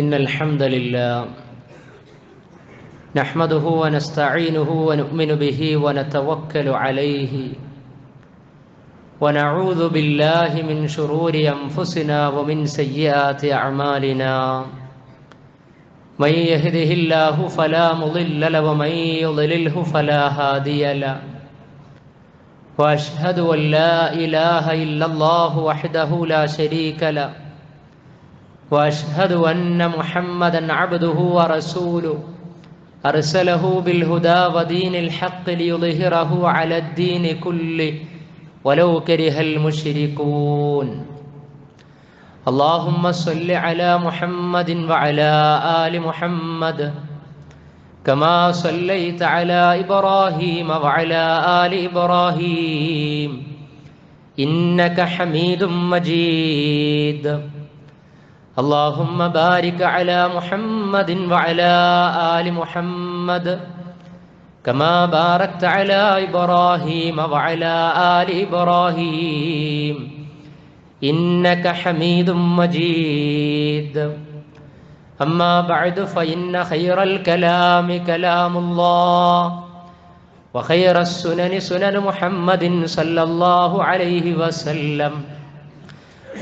إن الحمد لله نحمده ونستعينه ونؤمن به ونتوكل عليه ونعوذ بالله من شرور أنفسنا ومن سيئات أعمالنا. من يهده الله فلا مضل له ومن يضلله فلا هادي له. وأشهد أن لا إله إلا الله وحده لا شريك له. وأشهد أن محمدا عبده ورسوله. أرسله بالهدى ودين الحق ليظهره على الدين كله. ولو كره المشركون. اللهم صل على محمد وعلى آل محمد. كما صليت على إبراهيم وعلى آل إبراهيم. إنك حميد مجيد. اللهم بارك على محمد وعلى آل محمد كما باركت على إبراهيم وعلى آل إبراهيم. إنك حميد مجيد. أما بعد فإن خير الكلام كلام الله وخير السنن سنن محمد صلى الله عليه وسلم.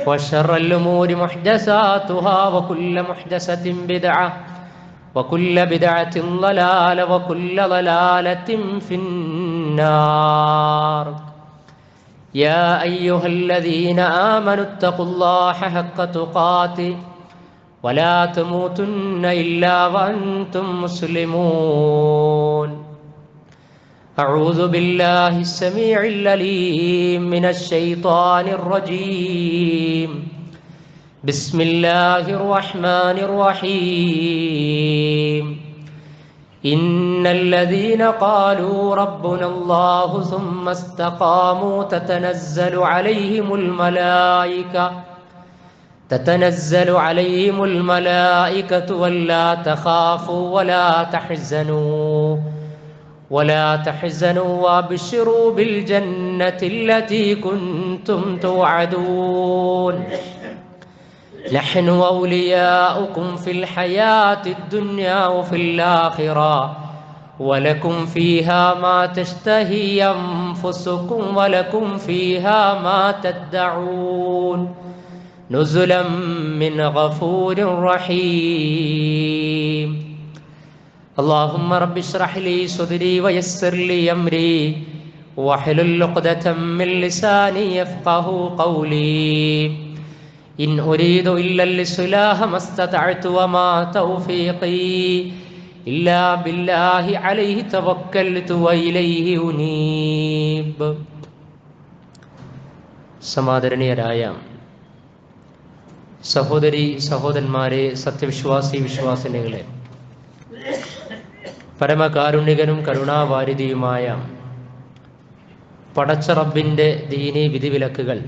وشر الأمور محدثاتها وكل محدثة بدعة وكل بدعة ضلالة وكل ضلالة في النار. يا أيها الذين آمنوا اتقوا الله حق تقاته ولا تموتن إلا وأنتم مسلمون. أعوذ بالله السميع العليم من الشيطان الرجيم. بسم الله الرحمن الرحيم. إن الذين قالوا ربنا الله ثم استقاموا تتنزل عليهم الملائكة تتنزل عليهم الملائكة ولا تخافوا ولا تحزنوا. ولا تحزنوا وابشروا بالجنة التي كنتم توعدون. نحن أولياؤكم في الحياة الدنيا وفي الآخرة ولكم فيها ما تشتهي أنفسكم ولكم فيها ما تدعون. نزلا من غفور رحيم. اللهم رب اشرح لي صدري ويسر لي امري واحلل عقدة من لساني يفقه قولي إن أريد إلا الإصلاح ما استطعت وما توفيقي إلا بالله عليه توكلت وإليه أنيب സമാദരണീയരായ സഹോദരി സഹോദരന്മാരെ സത്യവിശ്വാസി വിശ്വാസിനികളെ പരമകാരുണികനും കരുണാവാരിധിയുമായ പടച്ച റബ്ബിന്റെ ദീനി വിധിവിലക്കുകൾ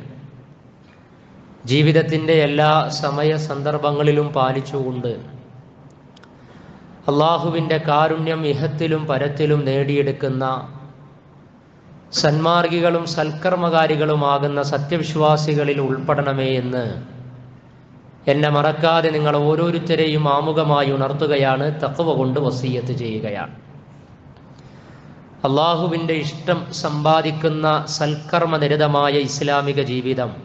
ജീവിതത്തിന്റെ എല്ലാ സമയ സന്ദർഭങ്ങളിലും പാലിച്ചുകൊണ്ട് അള്ളാഹുവിന്റെ കാരുണ്യം ഇഹത്തിലും പരത്തിലും നേടിയെടുക്കുന്ന സന്മാർഗികളും സൽക്കർമ്മകാരികളുമാകുന്ന സത്യവിശ്വാസികളിൽ ഉൾപ്പെടണമേ എന്ന് എന്നെ മറക്കാതെ നിങ്ങൾ ഓരോരുത്തരെയും ആമുഖമായി ഉണർത്തുകയാണ് തക്കവ കൊണ്ട് വസീയത്ത് ചെയ്യുകയാണ്. അള്ളാഹുവിന്റെ ഇഷ്ടം സമ്പാദിക്കുന്ന സൽക്കർമ്മനിരതമായ ഇസ്ലാമിക ജീവിതം.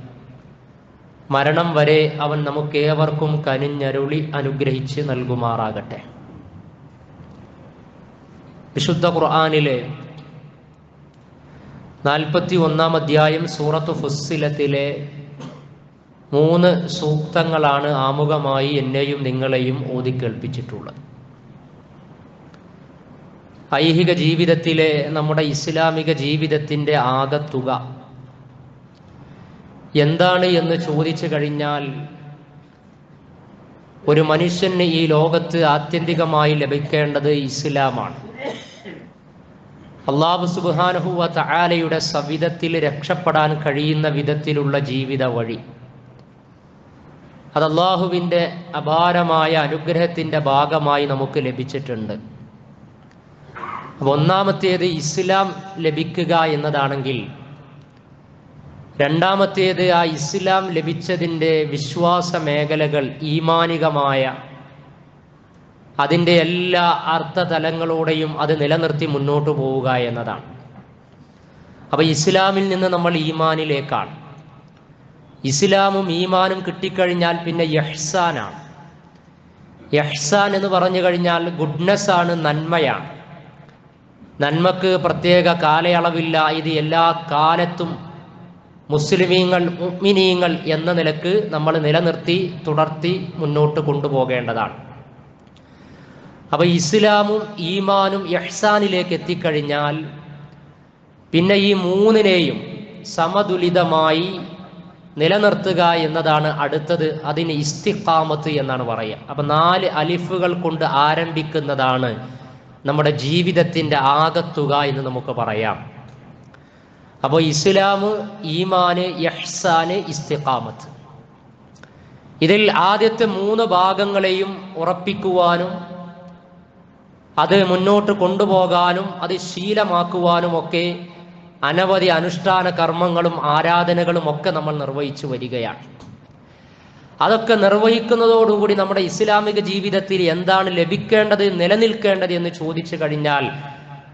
മരണം വരെ അവൻ നമുക്കേവർക്കും കനിഞ്ഞരുളി അനുഗ്രഹിച്ച് നൽകുമാറാകട്ടെ. വിശുദ്ധ ഖുർആാനിലെ നാൽപ്പത്തി ഒന്നാം അധ്യായം സൂറത്ത് ഫുസ്സിലത്തിലെ മൂന്ന് സൂക്തങ്ങളാണ് ആമുഖമായി എന്നെയും നിങ്ങളെയും ഓതിക്കേൾപ്പിച്ചിട്ടുള്ളത് ഐഹിക ജീവിതത്തിലെ നമ്മുടെ ഇസ്ലാമിക ജീവിതത്തിന്റെ ആകത്തുക എന്താണ് എന്ന് ചോദിച്ചു കഴിഞ്ഞാൽ ഒരു മനുഷ്യന് ഈ ലോകത്ത് ആത്യന്തികമായി ലഭിക്കേണ്ടത് ഇസ്ലാമാണ്. അള്ളാഹു സുബാനഹുവ തആലയുടെ സവിധത്തിൽ രക്ഷപ്പെടാൻ കഴിയുന്ന വിധത്തിലുള്ള ജീവിത വഴി. അത് അള്ളാഹുവിന്റെ അപാരമായ അനുഗ്രഹത്തിന്റെ ഭാഗമായി നമുക്ക് ലഭിച്ചിട്ടുണ്ട്. അപ്പോൾ ഒന്നാമത്തേത് ഇസ്ലാം ലഭിക്കുക എന്നതാണെങ്കിൽ രണ്ടാമത്തേത് ആ ഇസ്ലാം ലഭിച്ചതിന്റെ വിശ്വാസ മേഖലകൾ ഈമാനികമായ അതിന്റെ എല്ലാ അർത്ഥതലങ്ങളോടെയും അത് നിലനിർത്തി മുന്നോട്ട് പോവുക എന്നതാണ്. അപ്പോൾ ഇസ്ലാമിൽ നിന്ന് നമ്മൾ ഈമാനിലേക്കാണ്. ഇസ്ലാമും ഈമാനും കിട്ടിക്കഴിഞ്ഞാൽ പിന്നെ യഹ്സാനാണ് യഹ്സാൻ എന്ന് പറഞ്ഞു കഴിഞ്ഞാൽ ഗുഡ്നെസ് ആണ് നന്മയാണ്. നന്മക്ക് പ്രത്യേക കാലയളവില്ല. ഇത് എല്ലാ കാലത്തും മുസ്ലിമീങ്ങൾ മുഗ്മിനീങ്ങൾ എന്ന നിലയ്ക്ക് നമ്മൾ നിലനിർത്തി തുടർത്തി മുന്നോട്ട് കൊണ്ടുപോകേണ്ടതാണ്. അപ്പോൾ ഇസ്ലാമും ഈമാനും യഹ്സാനിലേക്ക് എത്തിക്കഴിഞ്ഞാൽ പിന്നെ ഈ മൂന്നിനെയും സമതുലിതമായി നിലനിർത്തുക എന്നതാണ് അടുത്തത് അതിന് ഇസ്തിഖാമത്ത് എന്നാണ് പറയുക. അപ്പം നാല് അലിഫുകൾ കൊണ്ട് ആരംഭിക്കുന്നതാണ് നമ്മുടെ ജീവിതത്തിന്റെ ആകത്തുക എന്ന് നമുക്ക് പറയാം. അപ്പോൾ ഇസ്ലാം ഈമാന് യഹ്സാന് ഇസ്തിഖാമത്ത്. ഇതിൽ ആദ്യത്തെ മൂന്ന് ഭാഗങ്ങളെയും ഉറപ്പിക്കുവാനും അത് മുന്നോട്ട് കൊണ്ടുപോകാനും അത് ശീലമാക്കുവാനും ഒക്കെ അനവധി അനുഷ്ഠാന കർമ്മങ്ങളും ആരാധനകളും ഒക്കെ നമ്മൾ നിർവഹിച്ചു വരികയാണ്. അതൊക്കെ നിർവഹിക്കുന്നതോടുകൂടി നമ്മുടെ ഇസ്ലാമിക ജീവിതത്തിൽ എന്താണ് ലഭിക്കേണ്ടത് നിലനിൽക്കേണ്ടത് എന്ന് ചോദിച്ചു കഴിഞ്ഞാൽ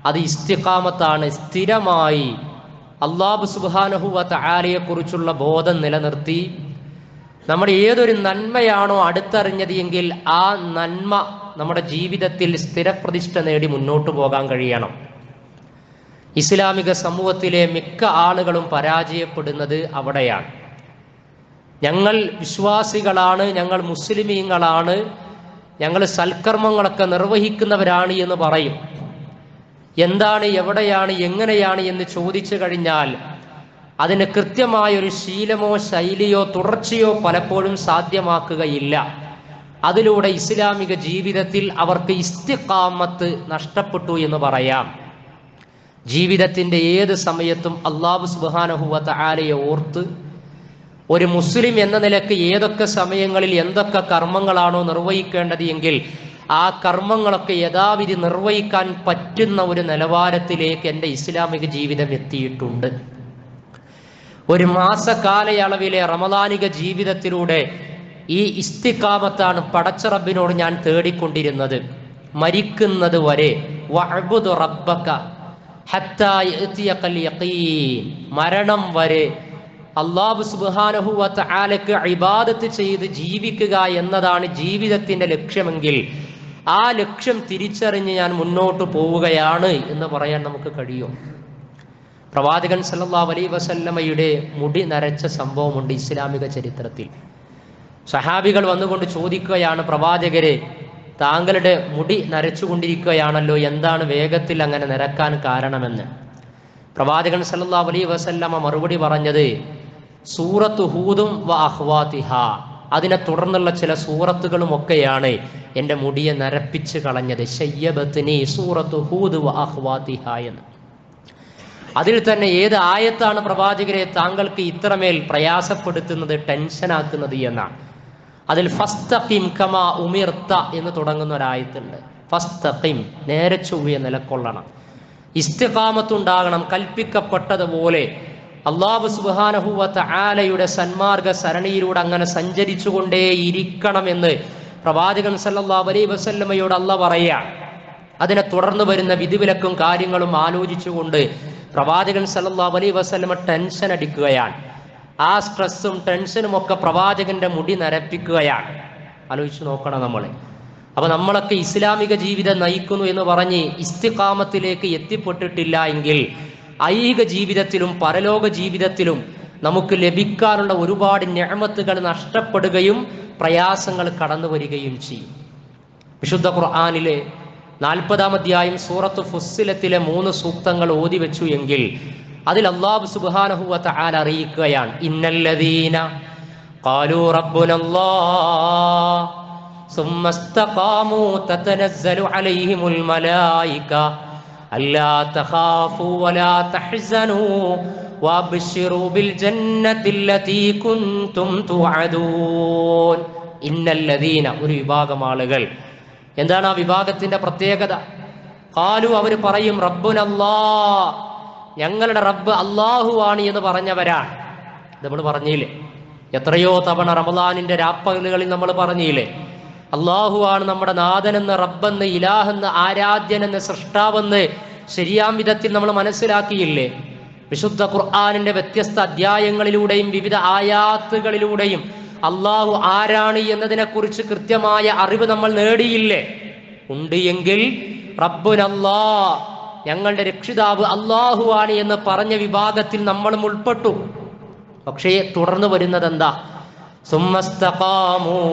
അത് ഇസ്തിഖാമത്താണ്. സ്ഥിരമായി അള്ളാബ് സുബാനഹുവത്ത് ആലയെക്കുറിച്ചുള്ള ബോധം നിലനിർത്തി. നമ്മുടെ ഏതൊരു നന്മയാണോ അടുത്തറിഞ്ഞത് എങ്കിൽ ആ നന്മ നമ്മുടെ ജീവിതത്തിൽ സ്ഥിരപ്രതിഷ്ഠ നേടി മുന്നോട്ട് പോകാൻ കഴിയണം. ഇസ്ലാമിക സമൂഹത്തിലെ മിക്ക ആളുകളും പരാജയപ്പെടുന്നത് അവിടെയാണ്. ഞങ്ങൾ വിശ്വാസികളാണ് ഞങ്ങൾ മുസ്ലിമീങ്ങളാണ് ഞങ്ങൾ സൽക്കർമ്മങ്ങളൊക്കെ നിർവഹിക്കുന്നവരാണ് എന്ന് പറയും. എന്താണ് എവിടെയാണ് എങ്ങനെയാണ് എന്ന് ചോദിച്ചു കഴിഞ്ഞാൽ അതിന് കൃത്യമായൊരു ശീലമോ ശൈലിയോ തുടർച്ചയോ പലപ്പോഴും സാധ്യമാക്കുകയില്ല. അതിലൂടെ ഇസ്ലാമിക ജീവിതത്തിൽ അവർക്ക് ഇസ്തിഖാമത്ത് നഷ്ടപ്പെട്ടു എന്ന് പറയാം. ജീവിതത്തിന്റെ ഏത് സമയത്തും അള്ളാഹു സുബാനഹുവത്ത ആലയെ ഓർത്ത് ഒരു മുസ്ലിം എന്ന നിലയ്ക്ക് ഏതൊക്കെ സമയങ്ങളിൽ എന്തൊക്കെ കർമ്മങ്ങളാണോ നിർവഹിക്കേണ്ടത് എങ്കിൽ ആ കർമ്മങ്ങളൊക്കെ യഥാവിധി നിർവഹിക്കാൻ പറ്റുന്ന ഒരു നിലവാരത്തിലേക്ക് എന്റെ ഇസ്ലാമിക ജീവിതം എത്തിയിട്ടുണ്ട്. ഒരു മാസകാലയളവിലെ റമദാനിക ജീവിതത്തിലൂടെ ഈ ഇസ്തിക്കാമത്താണ് പടച്ച റബ്ബിനോട് ഞാൻ തേടിക്കൊണ്ടിരുന്നത്. മരിക്കുന്നത് വരെ വഅ്ബുദു റബ്ബക ഹത്താ യഅ്തിയകൽ യഖീൻ മരണം വരെ അള്ളാഹു സുബ്ഹാനഹു വ തആലക്ക് ഇബാദത്ത് ചെയ്ത് ജീവിക്കുക എന്നതാണ് ജീവിതത്തിന്റെ ലക്ഷ്യമെങ്കിൽ ആ ലക്ഷ്യം തിരിച്ചറിഞ്ഞ് ഞാൻ മുന്നോട്ട് പോവുകയാണ് എന്ന് പറയാൻ നമുക്ക് കഴിയും. പ്രവാചകൻ സല്ലല്ലാഹു അലൈഹി വസല്ലമയുടെ മുടി നരച്ച സംഭവമുണ്ട് ഇസ്ലാമിക ചരിത്രത്തിൽ. സഹാബികൾ വന്നുകൊണ്ട് ചോദിക്കുകയാണ് പ്രവാചകരെ താങ്കളുടെ മുടി നരച്ചുകൊണ്ടിരിക്കുകയാണല്ലോ എന്താണ് വേഗത്തിൽ അങ്ങനെ നിരക്കാൻ കാരണമെന്ന്? പ്രവാചകൻ സല്ലാ അലൈഹി വസല്ലമ മറുപടി പറഞ്ഞത് സൂറത്ത് ഹൂദും വ അഹ്വാതിഹ. അതിനെ തുടർന്നുള്ള ചില സൂറത്തുകളും ഒക്കെയാണ് എന്റെ മുടിയെ നരപ്പിച്ച് കളഞ്ഞത്. ശയ്യബത്തിനി സൂറത്ത് ഹൂദ് വ അഹ്വാതിഹ എന്ന്. അതിൽ തന്നെ ഏത് ആയത്താണ് പ്രവാചകരെ താങ്കൾക്ക് ഇത്രമേൽ പ്രയാസപ്പെടുത്തുന്നത് ടെൻഷനാക്കുന്നത് എന്നാണ്. അതിൽ ഫസ്തഖിം കമാ ഉമിർത്ത എന്ന് തുടങ്ങുന്ന ഒരായത്തുണ്ട്. ഫസ്തഖിം നേരെ ചൊവ്വിയ നിലക്കൊള്ളണം. ഇസ്തിഖാമത്തുണ്ടാകണം കൽപ്പിക്കപ്പെട്ടതുപോലെ. അള്ളാഹു സുബാനഹുവത്ത് ആലയുടെ സന്മാർഗ സരണിയിലൂടെ അങ്ങനെ സഞ്ചരിച്ചു കൊണ്ടേ ഇരിക്കണമെന്ന് പ്രവാചകൻ സല്ലല്ലാഹു അലൈഹി വസല്ലമയോട് അല്ല പറയുക. അതിനെ തുടർന്ന് വരുന്ന വിധിവിലക്കും കാര്യങ്ങളും ആലോചിച്ചുകൊണ്ട് പ്രവാചകൻ സല്ലല്ലാഹു അലൈഹി വസല്ലമ ടെൻഷൻ അടിക്കുകയാണ്. ആ സ്ട്രെസ്സും ടെൻഷനും ഒക്കെ പ്രവാചകന്റെ മുടി നരപ്പിക്കുകയാണ്. ആലോചിച്ച് നോക്കണം നമ്മൾ അപ്പൊ നമ്മളൊക്കെ ഇസ്ലാമിക ജീവിതം നയിക്കുന്നു എന്ന് പറഞ്ഞ് ഇസ്തിഖാമത്തിലേക്ക് എത്തിപ്പെട്ടിട്ടില്ല എങ്കിൽ ഐഹിക ജീവിതത്തിലും പരലോക ജീവിതത്തിലും നമുക്ക് ലഭിക്കാനുള്ള ഒരുപാട് ഞാമത്തുകൾ നഷ്ടപ്പെടുകയും പ്രയാസങ്ങൾ കടന്നു വരികയും ചെയ്യും. വിശുദ്ധ ഖുർആാനിലെ നാൽപ്പതാം അധ്യായം സൂറത്ത് ഫുസ്സിലത്തിലെ മൂന്ന് സൂക്തങ്ങൾ ഓതി വെച്ചു എങ്കിൽ അതിൽ അള്ളാഹു സുബാനഹുവത്ത ആൽ അറിയിക്കുകയാണ് ഇന്നല്ലദീന قالوا ربنا الله ثم استقاموا تتنزل عليهم الملائكة ألا تخافوا ولا تحزنوا وابشروا بالجنة التي كنتم توعدون إن الذين ഒരു വിഭാഗം ആളുകൾ എന്താണ് ആ വിഭാഗത്തിന്റെ പ്രത്യേകത കാലു അവർ പറയും റബ്ബുനല്ലാ ഞങ്ങളുടെ റബ്ബ് അള്ളാഹു ആണ് എന്ന് പറഞ്ഞവരാണ്. നമ്മൾ പറഞ്ഞില്ലേ? എത്രയോ തവണ റമദാനിന്റെ രാപ്പകലുകളിൽ നമ്മൾ പറഞ്ഞില്ലേ? അള്ളാഹുവാണ് നമ്മുടെ നാഥനെന്ന് റബ്ബെന്ന് ഇലാഹെന്ന് ആരാധ്യനെന്ന് സൃഷ്ടാവെന്ന് ശരിയാം വിധത്തിൽ നമ്മൾ മനസ്സിലാക്കിയില്ലേ? വിശുദ്ധ ഖുർആാനിന്റെ വ്യത്യസ്ത അധ്യായങ്ങളിലൂടെയും വിവിധ ആയാത്തുകളിലൂടെയും അള്ളാഹു ആരാണ് എന്നതിനെക്കുറിച്ച് കൃത്യമായ അറിവ് നമ്മൾ നേടിയില്ലേ? ഉണ്ട് എങ്കിൽ റബ്ബുനല്ലാ ഞങ്ങളുടെ രക്ഷിതാവ് അള്ളാഹുവാണ് എന്ന് പറഞ്ഞ വിഭാഗത്തിൽ നമ്മളും ഉൾപ്പെട്ടു. പക്ഷേ തുടർന്ന് വരുന്നത് എന്താ സുമസ്തപാമോ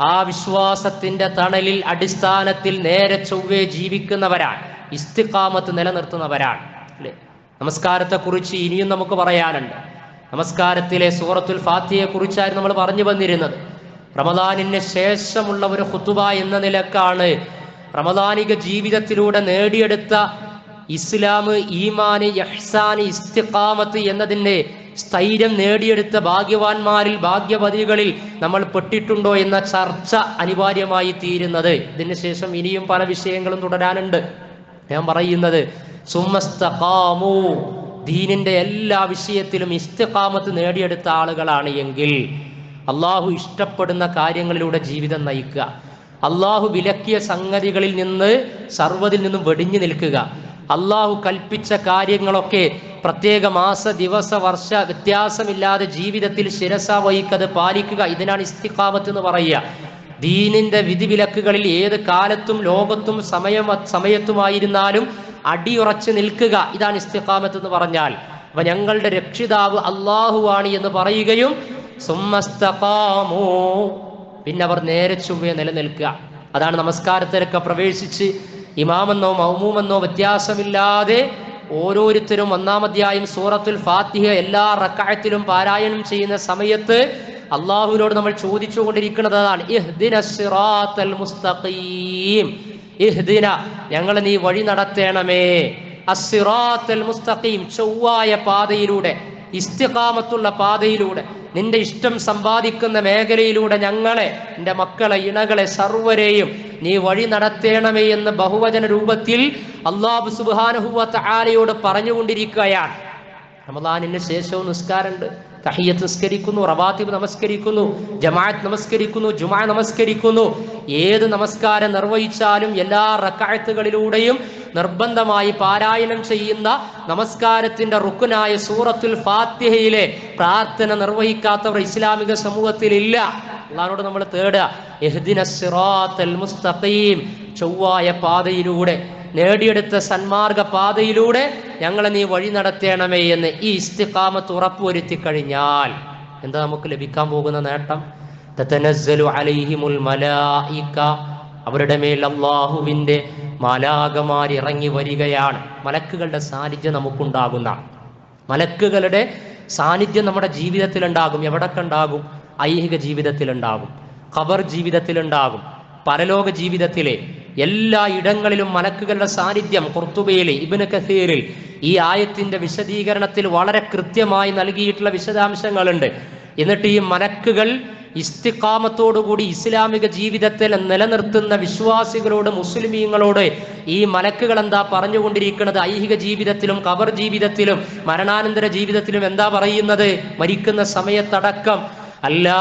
ആ വിശ്വാസത്തിന്റെ തണലിൽ അടിസ്ഥാനത്തിൽ നേരെ ചൊവ്വേ ജീവിക്കുന്നവരാണ്. ഇസ്തിക്കാമത്ത് നിലനിർത്തുന്നവരാണ്. അല്ലേ? നമസ്കാരത്തെക്കുറിച്ച് ഇനിയും നമുക്ക് പറയാനുണ്ട്. നമസ്കാരത്തിലെ സൂറത്തുൽ ഫാത്തിയെ കുറിച്ചായിരുന്നു നമ്മൾ പറഞ്ഞു വന്നിരുന്നത്. റമദാനിന് ശേഷമുള്ള ഒരു ഹുത്തുബ എന്ന നിലക്കാണ് റമദാനിക ജീവിതത്തിലൂടെ നേടിയെടുത്ത ഇസ്ലാം ഈമാന് യഹ്സാന് ഇസ്തിഖാമത്ത് എന്നതിന്റെ സ്ഥൈര്യം നേടിയെടുത്ത ഭാഗ്യവാന്മാരിൽ ഭാഗ്യപതികളിൽ നമ്മൾ പെട്ടിട്ടുണ്ടോ എന്ന ചർച്ച അനിവാര്യമായി തീരുന്നത്. ഇതിന് ശേഷം ഇനിയും പല വിഷയങ്ങളും തുടരാനുണ്ട്. ഞാൻ പറയുന്നത് സുമസ്തഖാമു ദീനിന്റെ എല്ലാ വിഷയത്തിലും ഇസ്തിഖാമത്ത് നേടിയെടുത്ത ആളുകളാണ് എങ്കിൽ അള്ളാഹു ഇഷ്ടപ്പെടുന്ന കാര്യങ്ങളിലൂടെ ജീവിതം നയിക്കുക. അള്ളാഹു വിലക്കിയ സംഗതികളിൽ നിന്ന് സർവതിൽ നിന്നും വെടിഞ്ഞു നിൽക്കുക. അള്ളാഹു കൽപ്പിച്ച കാര്യങ്ങളൊക്കെ പ്രത്യേക മാസ ദിവസ വർഷ വ്യത്യാസമില്ലാതെ ജീവിതത്തിൽ ശിരസ വഹിക്കത് പാലിക്കുക. ഇതിനാണ് ഇസ്തിഖാമത്ത് എന്ന് പറയുക. ദീനിന്റെ വിധിവിലക്കുകളിൽ ഏത് കാലത്തും ലോകത്തും സമയം സമയത്തുമായിരുന്നാലും അടിയുറച്ച് നിൽക്കുക. ഇതാണ് ഇസ്തിഖാമത്ത് എന്ന് പറഞ്ഞാൽ. അപ്പൊ ഞങ്ങളുടെ രക്ഷിതാവ് അള്ളാഹുവാണ് എന്ന് പറയുകയും സുമ്മസ്തഖാമൂ. പിന്നെ അവർ നേരെ ചൊവ്വയെ നിലനിൽക്കുക. അതാണ് നമസ്കാരത്തിലൊക്കെ പ്രവേശിച്ച് ഇമാമെന്നോ മൗമൂമെന്നോ വ്യത്യാസമില്ലാതെ ഓരോരുത്തരും ഒന്നാം അധ്യായം സൂറത്തുൽ ഫാത്തിഹ എല്ലാ റക്കായത്തിലും പാരായണം ചെയ്യുന്ന സമയത്ത് അള്ളാഹുവിനോട് നമ്മൾ ചോദിച്ചുകൊണ്ടിരിക്കുന്നത് അതാണ് മുസ്തഖീം. ഇഹ്ദിന ഞങ്ങളെ നീ വഴി നടത്തേണമേ. അസിറാത്തൽ മുസ്തഖീം ചൊവ്വായ പാതയിലൂടെ ഇസ്തിഖാമത്തുള്ള പാതയിലൂടെ. നിന്റെ ഇഷ്ടം സമ്പാദിക്കുന്ന മേഖലയിലൂടെ ഞങ്ങളെ നിന്റെ മക്കളെ ഇണകളെ സർവരെയും നീ വഴി നടത്തേണമേ എന്ന് ബഹുവചന രൂപത്തിൽ അള്ളാഹു സുബാനുഹുവത്ത് ആലയോട് പറഞ്ഞുകൊണ്ടിരിക്കുകയാണ്. റമദാനിന് ശേഷവും നിസ്കാരമുണ്ട്. തഹിയത്ത് നിസ്കരിക്കുന്നു റവാത്തിബ് നമസ്കരിക്കുന്നു ജമാഅത്ത് നമസ്കരിക്കുന്നു ജുമാ നമസ്കരിക്കുന്നു. ഏത് നമസ്കാരം നിർവഹിച്ചാലും എല്ലാ റക്കാഴത്തുകളിലൂടെയും നിർബന്ധമായി പാരായണം ചെയ്യുന്ന നമസ്കാരത്തിന്റെ റുക്കുനായ സൂറത്തുൽ ഫാത്തിഹയിലെ പ്രാർത്ഥന നിർവഹിക്കാത്തവർ ഇസ്ലാമിക സമൂഹത്തിലില്ല. അള്ളഹാനോട് നമ്മൾ തേടുക. ചൊവ്വായ പാതയിലൂടെ നേടിയെടുത്ത സന്മാർഗ പാതയിലൂടെ ഞങ്ങളെ നീ വഴി നടത്തേണമേ എന്ന് ഈ ഇസ്തിഖാമത്ത് ഉറപ്പുവരുത്തി കഴിഞ്ഞാൽ എന്താ നമുക്ക് ലഭിക്കാൻ പോകുന്ന നേട്ടം? അലൈഹിമുൽ അവരുടെ മേൽ അള്ളാഹുവിന്റെ മാലാകമാർ ഇറങ്ങി വരികയാണ്. മലക്കുകളുടെ സാന്നിധ്യം നമുക്കുണ്ടാകുന്ന. മലക്കുകളുടെ സാന്നിധ്യം നമ്മുടെ ജീവിതത്തിലുണ്ടാകും. എവിടൊക്കെ ഉണ്ടാകും? ഐഹിക ജീവിതത്തിലുണ്ടാകും. ഖബർ ജീവിതത്തിലുണ്ടാകും. പരലോക ജീവിതത്തിലെ എല്ലാ ഇടങ്ങളിലും മലക്കുകളുടെ സാന്നിധ്യം കുർത്തുബയിലെ ഇബിന് കസീറിൽ ഈ ആയത്തിന്റെ വിശദീകരണത്തിൽ വളരെ കൃത്യമായി നൽകിയിട്ടുള്ള വിശദാംശങ്ങളുണ്ട്. എന്നിട്ട് ഈ മലക്കുകൾ ഇസ്തിക്കാമത്തോടുകൂടി ഇസ്ലാമിക ജീവിതത്തിൽ നിലനിർത്തുന്ന വിശ്വാസികളോട് മുസ്ലിമീങ്ങളോട് ഈ മലക്കുകൾ എന്താ പറഞ്ഞുകൊണ്ടിരിക്കുന്നത്? ഐഹിക ജീവിതത്തിലും കവർ ജീവിതത്തിലും മരണാനന്തര ജീവിതത്തിലും എന്താ പറയുന്നത്? മരിക്കുന്ന സമയത്തടക്കം അല്ലാ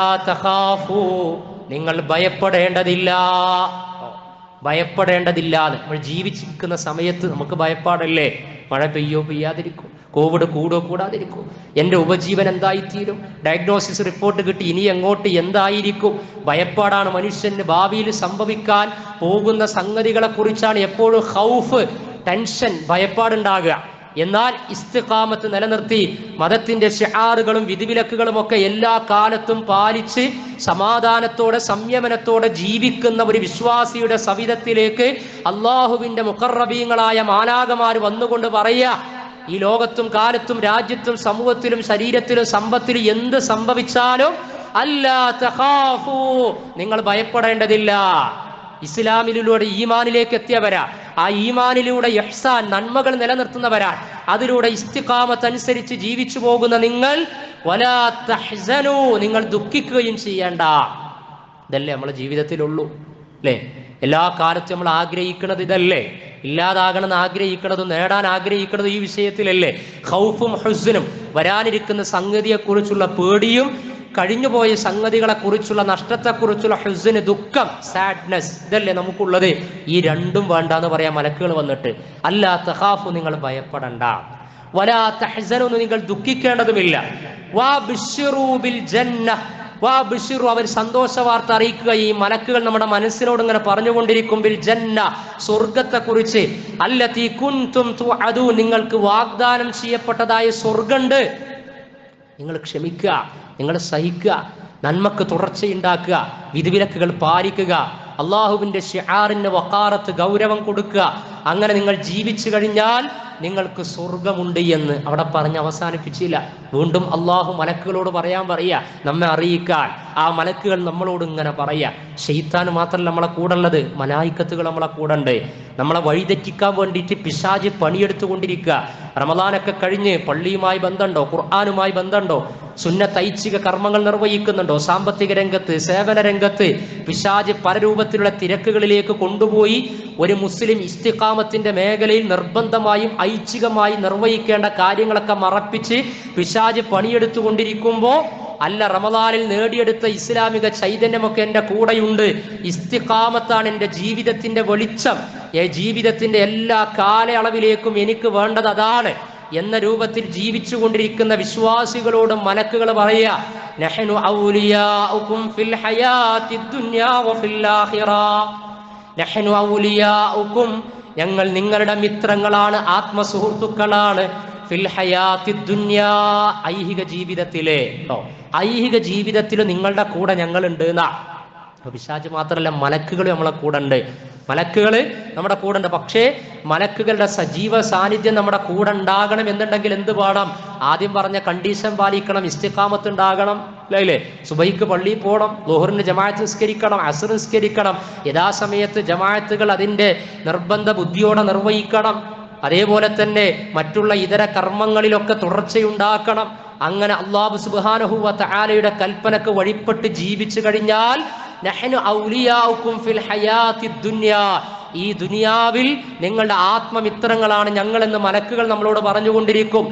നിങ്ങൾ ഭയപ്പെടേണ്ടതില്ല. ഭയപ്പെടേണ്ടതില്ല നമ്മൾ ജീവിച്ചിരിക്കുന്ന സമയത്ത് നമുക്ക് ഭയപ്പാടല്ലേ? മഴ പെയ്യോ പെയ്യാതിരിക്കും. കോവിഡ് കൂടോ കൂടാതിരിക്കും. എന്റെ ഉപജീവൻ എന്തായിത്തീരും? ഡയഗ്നോസിസ് റിപ്പോർട്ട് കിട്ടി ഇനി എങ്ങോട്ട് എന്തായിരിക്കും? ഭയപ്പാടാണ് മനുഷ്യന് ഭാവിയിൽ സംഭവിക്കാൻ പോകുന്ന സംഗതികളെ കുറിച്ചാണ് എപ്പോഴും ഹൗഫ് ടെൻഷൻ ഭയപ്പാടുണ്ടാകുക. എന്നാൽ ഇസ്തിഖാമത്ത് നിലനിർത്തി മതത്തിന്റെ ഷിഹാറുകളും വിധിവിലക്കുകളും ഒക്കെ എല്ലാ കാലത്തും പാലിച്ച് സമാധാനത്തോടെ സംയമനത്തോടെ ജീവിക്കുന്ന ഒരു വിശ്വാസിയുടെ സവിധത്തിലേക്ക് അള്ളാഹുവിന്റെ മുഖറബീങ്ങളായ മാലാകമാർ വന്നുകൊണ്ട് പറയുക ഈ ലോകത്തും കാലത്തും രാജ്യത്തും സമൂഹത്തിലും ശരീരത്തിലും സമ്പത്തിലും എന്ത് സംഭവിച്ചാലും നിങ്ങൾ ഭയപ്പെടേണ്ടതില്ല. ഇസ്ലാമിലൂടെ ഈമാനിലേക്ക് എത്തിയവരാ ആ ഈമാനിലൂടെ യഹ്സാൻ നന്മകൾ നിലനിർത്തുന്നവരാ അതിലൂടെ ഇസ്തിക്കാമത്തനുസരിച്ച് ജീവിച്ചു പോകുന്ന നിങ്ങൾ വലാ നിങ്ങൾ ദുഃഖിക്കുകയും ചെയ്യേണ്ട. ഇതല്ലേ നമ്മളെ ജീവിതത്തിലുള്ളൂ. അല്ലേ? എല്ലാ കാലത്തും നമ്മൾ ആഗ്രഹിക്കുന്നത് ഇതല്ലേ? ഇല്ലാതാകണമെന്ന് ആഗ്രഹിക്കുന്നതും നേടാൻ ആഗ്രഹിക്കുന്നതും ഈ വിഷയത്തിലല്ലേ? ഹൗഫും ഹുസ്നും വരാനിരിക്കുന്ന സംഗതിയെക്കുറിച്ചുള്ള പേടിയും കഴിഞ്ഞുപോയ സംഗതികളെ കുറിച്ചുള്ള നഷ്ടത്തെക്കുറിച്ചുള്ള ഹുസിന് ദുഃഖം സാഡ്നെസ് ഇതല്ലേ നമുക്കുള്ളത്. ഈ രണ്ടും വേണ്ട എന്ന് പറയാൻ മലക്കുകൾ വന്നിട്ട്. അല്ലാ തഹാഫു നിങ്ങൾ ഭയപ്പെടണ്ട. വലാ തഹസനൊന്നും നിങ്ങൾ ദുഃഖിക്കേണ്ടതുമില്ല. വാ ബിൽ ജന്ന വാ ബിഷിറു അവർ സന്തോഷ വാർത്ത അറിയിക്കുക. ഈ മലക്കുകൾ നമ്മുടെ മനസ്സിനോട് ഇങ്ങനെ പറഞ്ഞുകൊണ്ടിരിക്കും ബിൽ ജന്ന സ്വർഗത്തെ കുറിച്ച് തീ കുൻതും അതു നിങ്ങൾക്ക് വാഗ്ദാനം ചെയ്യപ്പെട്ടതായ സ്വർഗമുണ്ട് നിങ്ങൾ ക്ഷമിക്കുക നിങ്ങൾ സഹിക്കുക നന്മക്ക് തുടർച്ചയുണ്ടാക്കുക വിധിവിലക്കുകൾ പാലിക്കുക അള്ളാഹുവിന്റെ ഷിആറിന് വക്കാറത്ത് ഗൗരവം കൊടുക്കുക. അങ്ങനെ നിങ്ങൾ ജീവിച്ചു കഴിഞ്ഞാൽ നിങ്ങൾക്ക് സ്വർഗമുണ്ട് എന്ന് അവിടെ പറഞ്ഞ് അവസാനിപ്പിച്ചില്ല. വീണ്ടും അള്ളാഹു മലക്കുകളോട് പറയാൻ പറയുക നമ്മെ അറിയിക്കാൻ ആ മലക്കുകൾ നമ്മളോട് ഇങ്ങനെ പറയാ ഷെയ്ത്താൻ മാത്രമല്ല നമ്മളെ കൂടെ ഉള്ളത് മലായിക്കത്തുകൾ നമ്മളെ കൂടെ ഉണ്ട് നമ്മളെ വഴിതെറ്റിക്കാൻ വേണ്ടിയിട്ട് പിശാജ് പണിയെടുത്തുകൊണ്ടിരിക്കുക. റമദാനൊക്കെ കഴിഞ്ഞ് പള്ളിയുമായി ബന്ധമുണ്ടോ? ഖുർആാനുമായി ബന്ധമുണ്ടോ? സുന്നത്ത് ഐച്ഛിക കർമ്മങ്ങൾ നിർവഹിക്കുന്നുണ്ടോ? സാമ്പത്തിക രംഗത്ത് സേവന രംഗത്ത് പിശാജ് പല രൂപത്തിലുള്ള തിരക്കുകളിലേക്ക് കൊണ്ടുപോയി ഒരു മുസ്ലിം ഇസ്തിഖാമത്തിന്റെ മേഖലയിൽ നിർബന്ധമായും ഐച്ഛികമായി നിർവഹിക്കേണ്ട കാര്യങ്ങളൊക്കെ മറപ്പിച്ച് പിശാജ് പണിയെടുത്തുകൊണ്ടിരിക്കുമ്പോൾ അല്ല റമദാനിൽ നേടിയെടുത്ത ഇസ്ലാമിക ചൈതന്യമൊക്കെ എന്റെ കൂടെയുണ്ട്. ഇസ്തിഖാമത്താണ് എന്റെ ജീവിതത്തിന്റെ വെളിച്ചം. ജീവിതത്തിന്റെ എല്ലാ കാലയളവിലേക്കും എനിക്ക് വേണ്ടത് അതാണ് എന്ന രൂപത്തിൽ ജീവിച്ചു കൊണ്ടിരിക്കുന്ന വിശ്വാസികളോടും മലക്കുകൾ പറയുക ഫിൽ ദുനിയാ ആഖിറ. ഞങ്ങൾ നിങ്ങളുടെ മിത്രങ്ങളാണ് ആത്മസുഹൃത്തുക്കളാണ്. ഐഹിക ജീവിതത്തിലെ. ഐഹിക ജീവിതത്തിൽ നിങ്ങളുടെ കൂടെ ഞങ്ങളുണ്ട് എന്നാ പിശാജ് മാത്രമല്ല മലക്കുകൾ നമ്മളെ കൂടെ ഉണ്ട്. മലക്കുകൾ നമ്മുടെ കൂടെ ഉണ്ട്. പക്ഷേ മലക്കുകളുടെ സജീവ സാന്നിധ്യം നമ്മുടെ കൂടെ ഉണ്ടാകണം എന്നുണ്ടെങ്കിൽ എന്ത് പാടാം? ആദ്യം പറഞ്ഞ കണ്ടീഷൻ പാലിക്കണം ഇസ്തിഖാമത്ത് ഉണ്ടാകണം. അല്ലേ? സുബൈക്ക് പള്ളിയിൽ പോകണം ലോഹറിന് ജമാഅത്ത് നിസ്കരിക്കണം അസർ നിസ്കരിക്കണം. യഥാസമയത്ത് ജമാഅത്തുകൾ അതിന്റെ നിർബന്ധ ബുദ്ധിയോടെ നിർവഹിക്കണം. അതേപോലെ തന്നെ മറ്റുള്ള ഇതര കർമ്മങ്ങളിലൊക്കെ തുടർച്ചയുണ്ടാക്കണം. അങ്ങനെ അള്ളാഹു സുബാനഹുവ തആലയുടെ കൽപ്പനക്ക് വഴിപ്പെട്ട് ജീവിച്ചു കഴിഞ്ഞാൽ ഫിൽ ഈ ദുനിയാവിൽ നിങ്ങളുടെ ആത്മമിത്രങ്ങളാണ് ഞങ്ങളെന്ന് മലക്കുകൾ നമ്മളോട് പറഞ്ഞുകൊണ്ടിരിക്കും.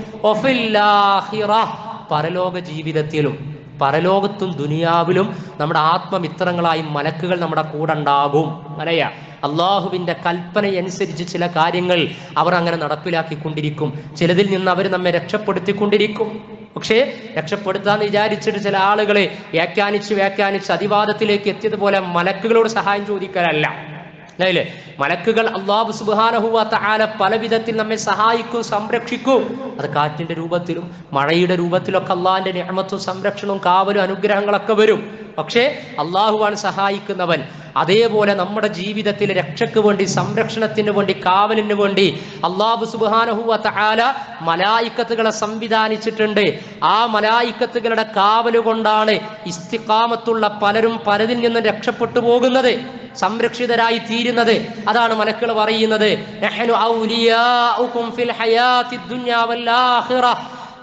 പരലോക ജീവിതത്തിലും പരലോകത്തും ദുനിയാവിലും നമ്മുടെ ആത്മമിത്രങ്ങളായി മലക്കുകൾ നമ്മുടെ കൂടെ ഉണ്ടാകും. മനയ അള്ളാഹുവിന്റെ കൽപ്പനയനുസരിച്ച് ചില കാര്യങ്ങൾ അവർ അങ്ങനെ നടപ്പിലാക്കിക്കൊണ്ടിരിക്കും. ചിലതിൽ നിന്ന് അവർ നമ്മെ രക്ഷപ്പെടുത്തിക്കൊണ്ടിരിക്കും. പക്ഷേ രക്ഷപ്പെടുത്താന്ന് വിചാരിച്ചിട്ട് ചില ആളുകളെ വ്യാഖ്യാനിച്ച് വ്യാഖ്യാനിച്ച് അതിവാദത്തിലേക്ക് എത്തിയതുപോലെ മലക്കുകളോട് സഹായം ചോദിക്കാനല്ല അല്ലേ? മലക്കുകൾ അള്ളാഹു സുബാനഹുവാത്ത ആല പല വിധത്തിൽ നമ്മെ സഹായിക്കും സംരക്ഷിക്കും. അത് കാറ്റിന്റെ രൂപത്തിലും മഴയുടെ രൂപത്തിലൊക്കെ അള്ളാഹിന്റെ നിയമത്തും സംരക്ഷണവും കാവലും അനുഗ്രഹങ്ങളൊക്കെ വരും. പക്ഷേ അള്ളാഹുവാണ് സഹായിക്കുന്നവൻ. അതേപോലെ നമ്മുടെ ജീവിതത്തിൽ രക്ഷയ്ക്ക് വേണ്ടി സംരക്ഷണത്തിന് വേണ്ടി കാവലിന് വേണ്ടി അള്ളാഹു സുബാനഹുവത്ത ആല മലായിക്കത്തുകളെ സംവിധാനിച്ചിട്ടുണ്ട്. ആ മലായിക്കത്തുകളുടെ കാവൽ കൊണ്ടാണ് ഇസ്തിക്കാമത്തുള്ള പലരും പലതിൽ നിന്നും രക്ഷപ്പെട്ടു പോകുന്നത് സംരക്ഷിതരായി തീരുന്നത്. അതാണ് മലക്കൾ പറയുന്നത്.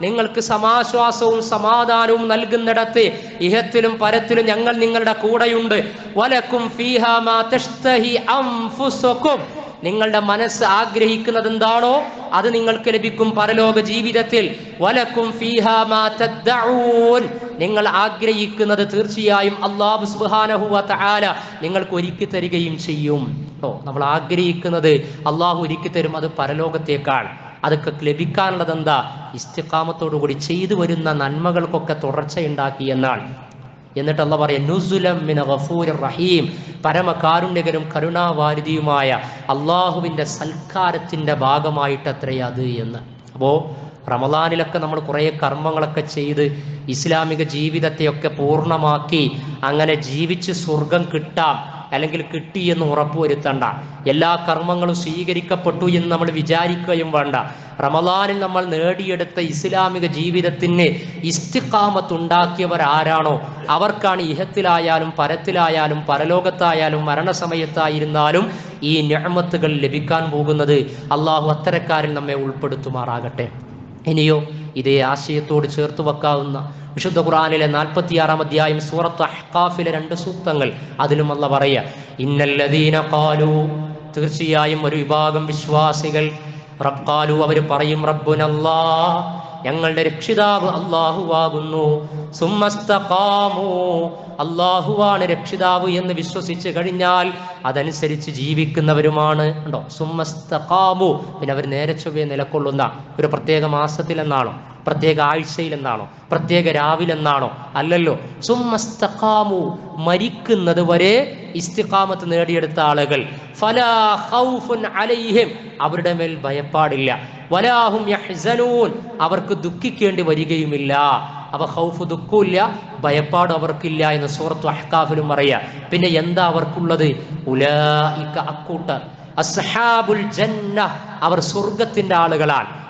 നിങ്ങൾക്ക് സമാശ്വാസവും സമാധാനവും നൽകുന്നിടത്ത് ഇഹത്തിലും പരത്തിലും ഞങ്ങൾ നിങ്ങളുടെ കൂടെയുണ്ട്. വലക്കും നിങ്ങളുടെ മനസ്സ് ആഗ്രഹിക്കുന്നത് എന്താണോ അത് നിങ്ങൾക്ക് ലഭിക്കും പരലോക ജീവിതത്തിൽ. വലക്കും നിങ്ങൾ ആഗ്രഹിക്കുന്നത് തീർച്ചയായും അള്ളാഹു നിങ്ങൾക്ക് ഒരുക്കി തരികയും ചെയ്യും. നമ്മൾ ആഗ്രഹിക്കുന്നത് അള്ളാഹു ഒരുക്കി തരും അത് പരലോകത്തേക്കാണ് അതൊക്കെ ലഭിക്കാനുള്ളത് എന്താ ഇസ്തിഖാമത്തോടു കൂടി ചെയ്തു വരുന്ന നന്മകൾക്കൊക്കെ തുടർച്ചയുണ്ടാക്കി എന്നാണ്. എന്നിട്ട് അല്ല പറയാം റഹീം. പരമകാരുണ്യകരും കരുണാവാരിധിയുമായ അള്ളാഹുവിന്റെ സൽക്കാരത്തിന്റെ ഭാഗമായിട്ട് അത്രയത് എന്ന്. അപ്പോൾ റമദാനിലൊക്കെ നമ്മൾ കുറേ കർമ്മങ്ങളൊക്കെ ചെയ്ത് ഇസ്ലാമിക ജീവിതത്തെയൊക്കെ പൂർണമാക്കി അങ്ങനെ ജീവിച്ച് സ്വർഗം കിട്ടാം. അല്ലെങ്കിൽ കിട്ടി എന്ന് ഉറപ്പുവരുത്തണ്ട എല്ലാ കർമ്മങ്ങളും സ്വീകരിക്കപ്പെട്ടു എന്ന് നമ്മൾ വിചാരിക്കുകയും വേണ്ട. റമദാനിൽ നമ്മൾ നേടിയെടുത്ത ഇസ്ലാമിക ജീവിതത്തിന് ആരാണോ അവർക്കാണ് ഇഹത്തിലായാലും പരത്തിലായാലും പരലോകത്തായാലും മരണസമയത്തായിരുന്നാലും ഈ ഞാമത്തുകൾ ലഭിക്കാൻ പോകുന്നത് അള്ളാഹു അത്തരക്കാരിൽ നമ്മെ ഉൾപ്പെടുത്തുമാറാകട്ടെ. ഇനിയോ ഇതേ ആശയത്തോട് ചേർത്ത് വെക്കാവുന്ന വിശുദ്ധ ഖുറാനിലെ നാൽപ്പത്തിയാറാം അധ്യായം സൂറത്ത് അഹ്കാഫിലെ രണ്ട് സൂക്തങ്ങൾ അതിലും അല്ല പറയുക ഇന്നല്ലദീന കാലു തീർച്ചയായും ഒരു വിഭാഗം വിശ്വാസികൾ റബ്ബാലു അവർ പറയും റബ്ബുനല്ലാ ഞങ്ങളുടെ രക്ഷിതാവ് അള്ളാഹുവാകുന്നു സുമ്മസ്തഖാമു അള്ളാഹുവാണ് രക്ഷിതാവ് എന്ന് വിശ്വസിച്ച് കഴിഞ്ഞാൽ അതനുസരിച്ച് ജീവിക്കുന്നവരുമാണ് ഉണ്ടോ? സുമ്മസ്തഖാമു പിന്നെ അവർ നേരെ ചൊവ്വേ നിലക്കൊള്ളുന്ന ഒരു പ്രത്യേക മാസത്തിലെന്നാണോ? പ്രത്യേക ആഴ്ചയിലെന്നാണോ പ്രത്യേക രാവിലെന്നാണോ അല്ലല്ലോ. സുമ്മസ്തഖാമു മരിക്കുന്നത് വരെ ഇസ്തിഖാമത്ത് നേടിയെടുത്ത ആളുകൾ. ഫലാ ഖൗഫുൻ അലൈഹിം അവരുടെ മേൽ ഭയപ്പാടില്ല. വലാഹും യഹ്സനൂൻ അവർക്ക് ദുഃഖിക്കേണ്ടി വരികയുമില്ല. അവ ഹൗഫ് ദുഃഖമില്ല ഭയപ്പാട് അവർക്കില്ല എന്ന് സൂറത്ത് അഹ്കാഫിലും പറയാ പിന്നെ എന്താ അവർക്കുള്ളത്? ഉലാഇക അക്കൂട്ടർ അസ്ഹാബുൽ ജന്ന അവർ സ്വർഗത്തിന്റെ ആളുകളാണ്.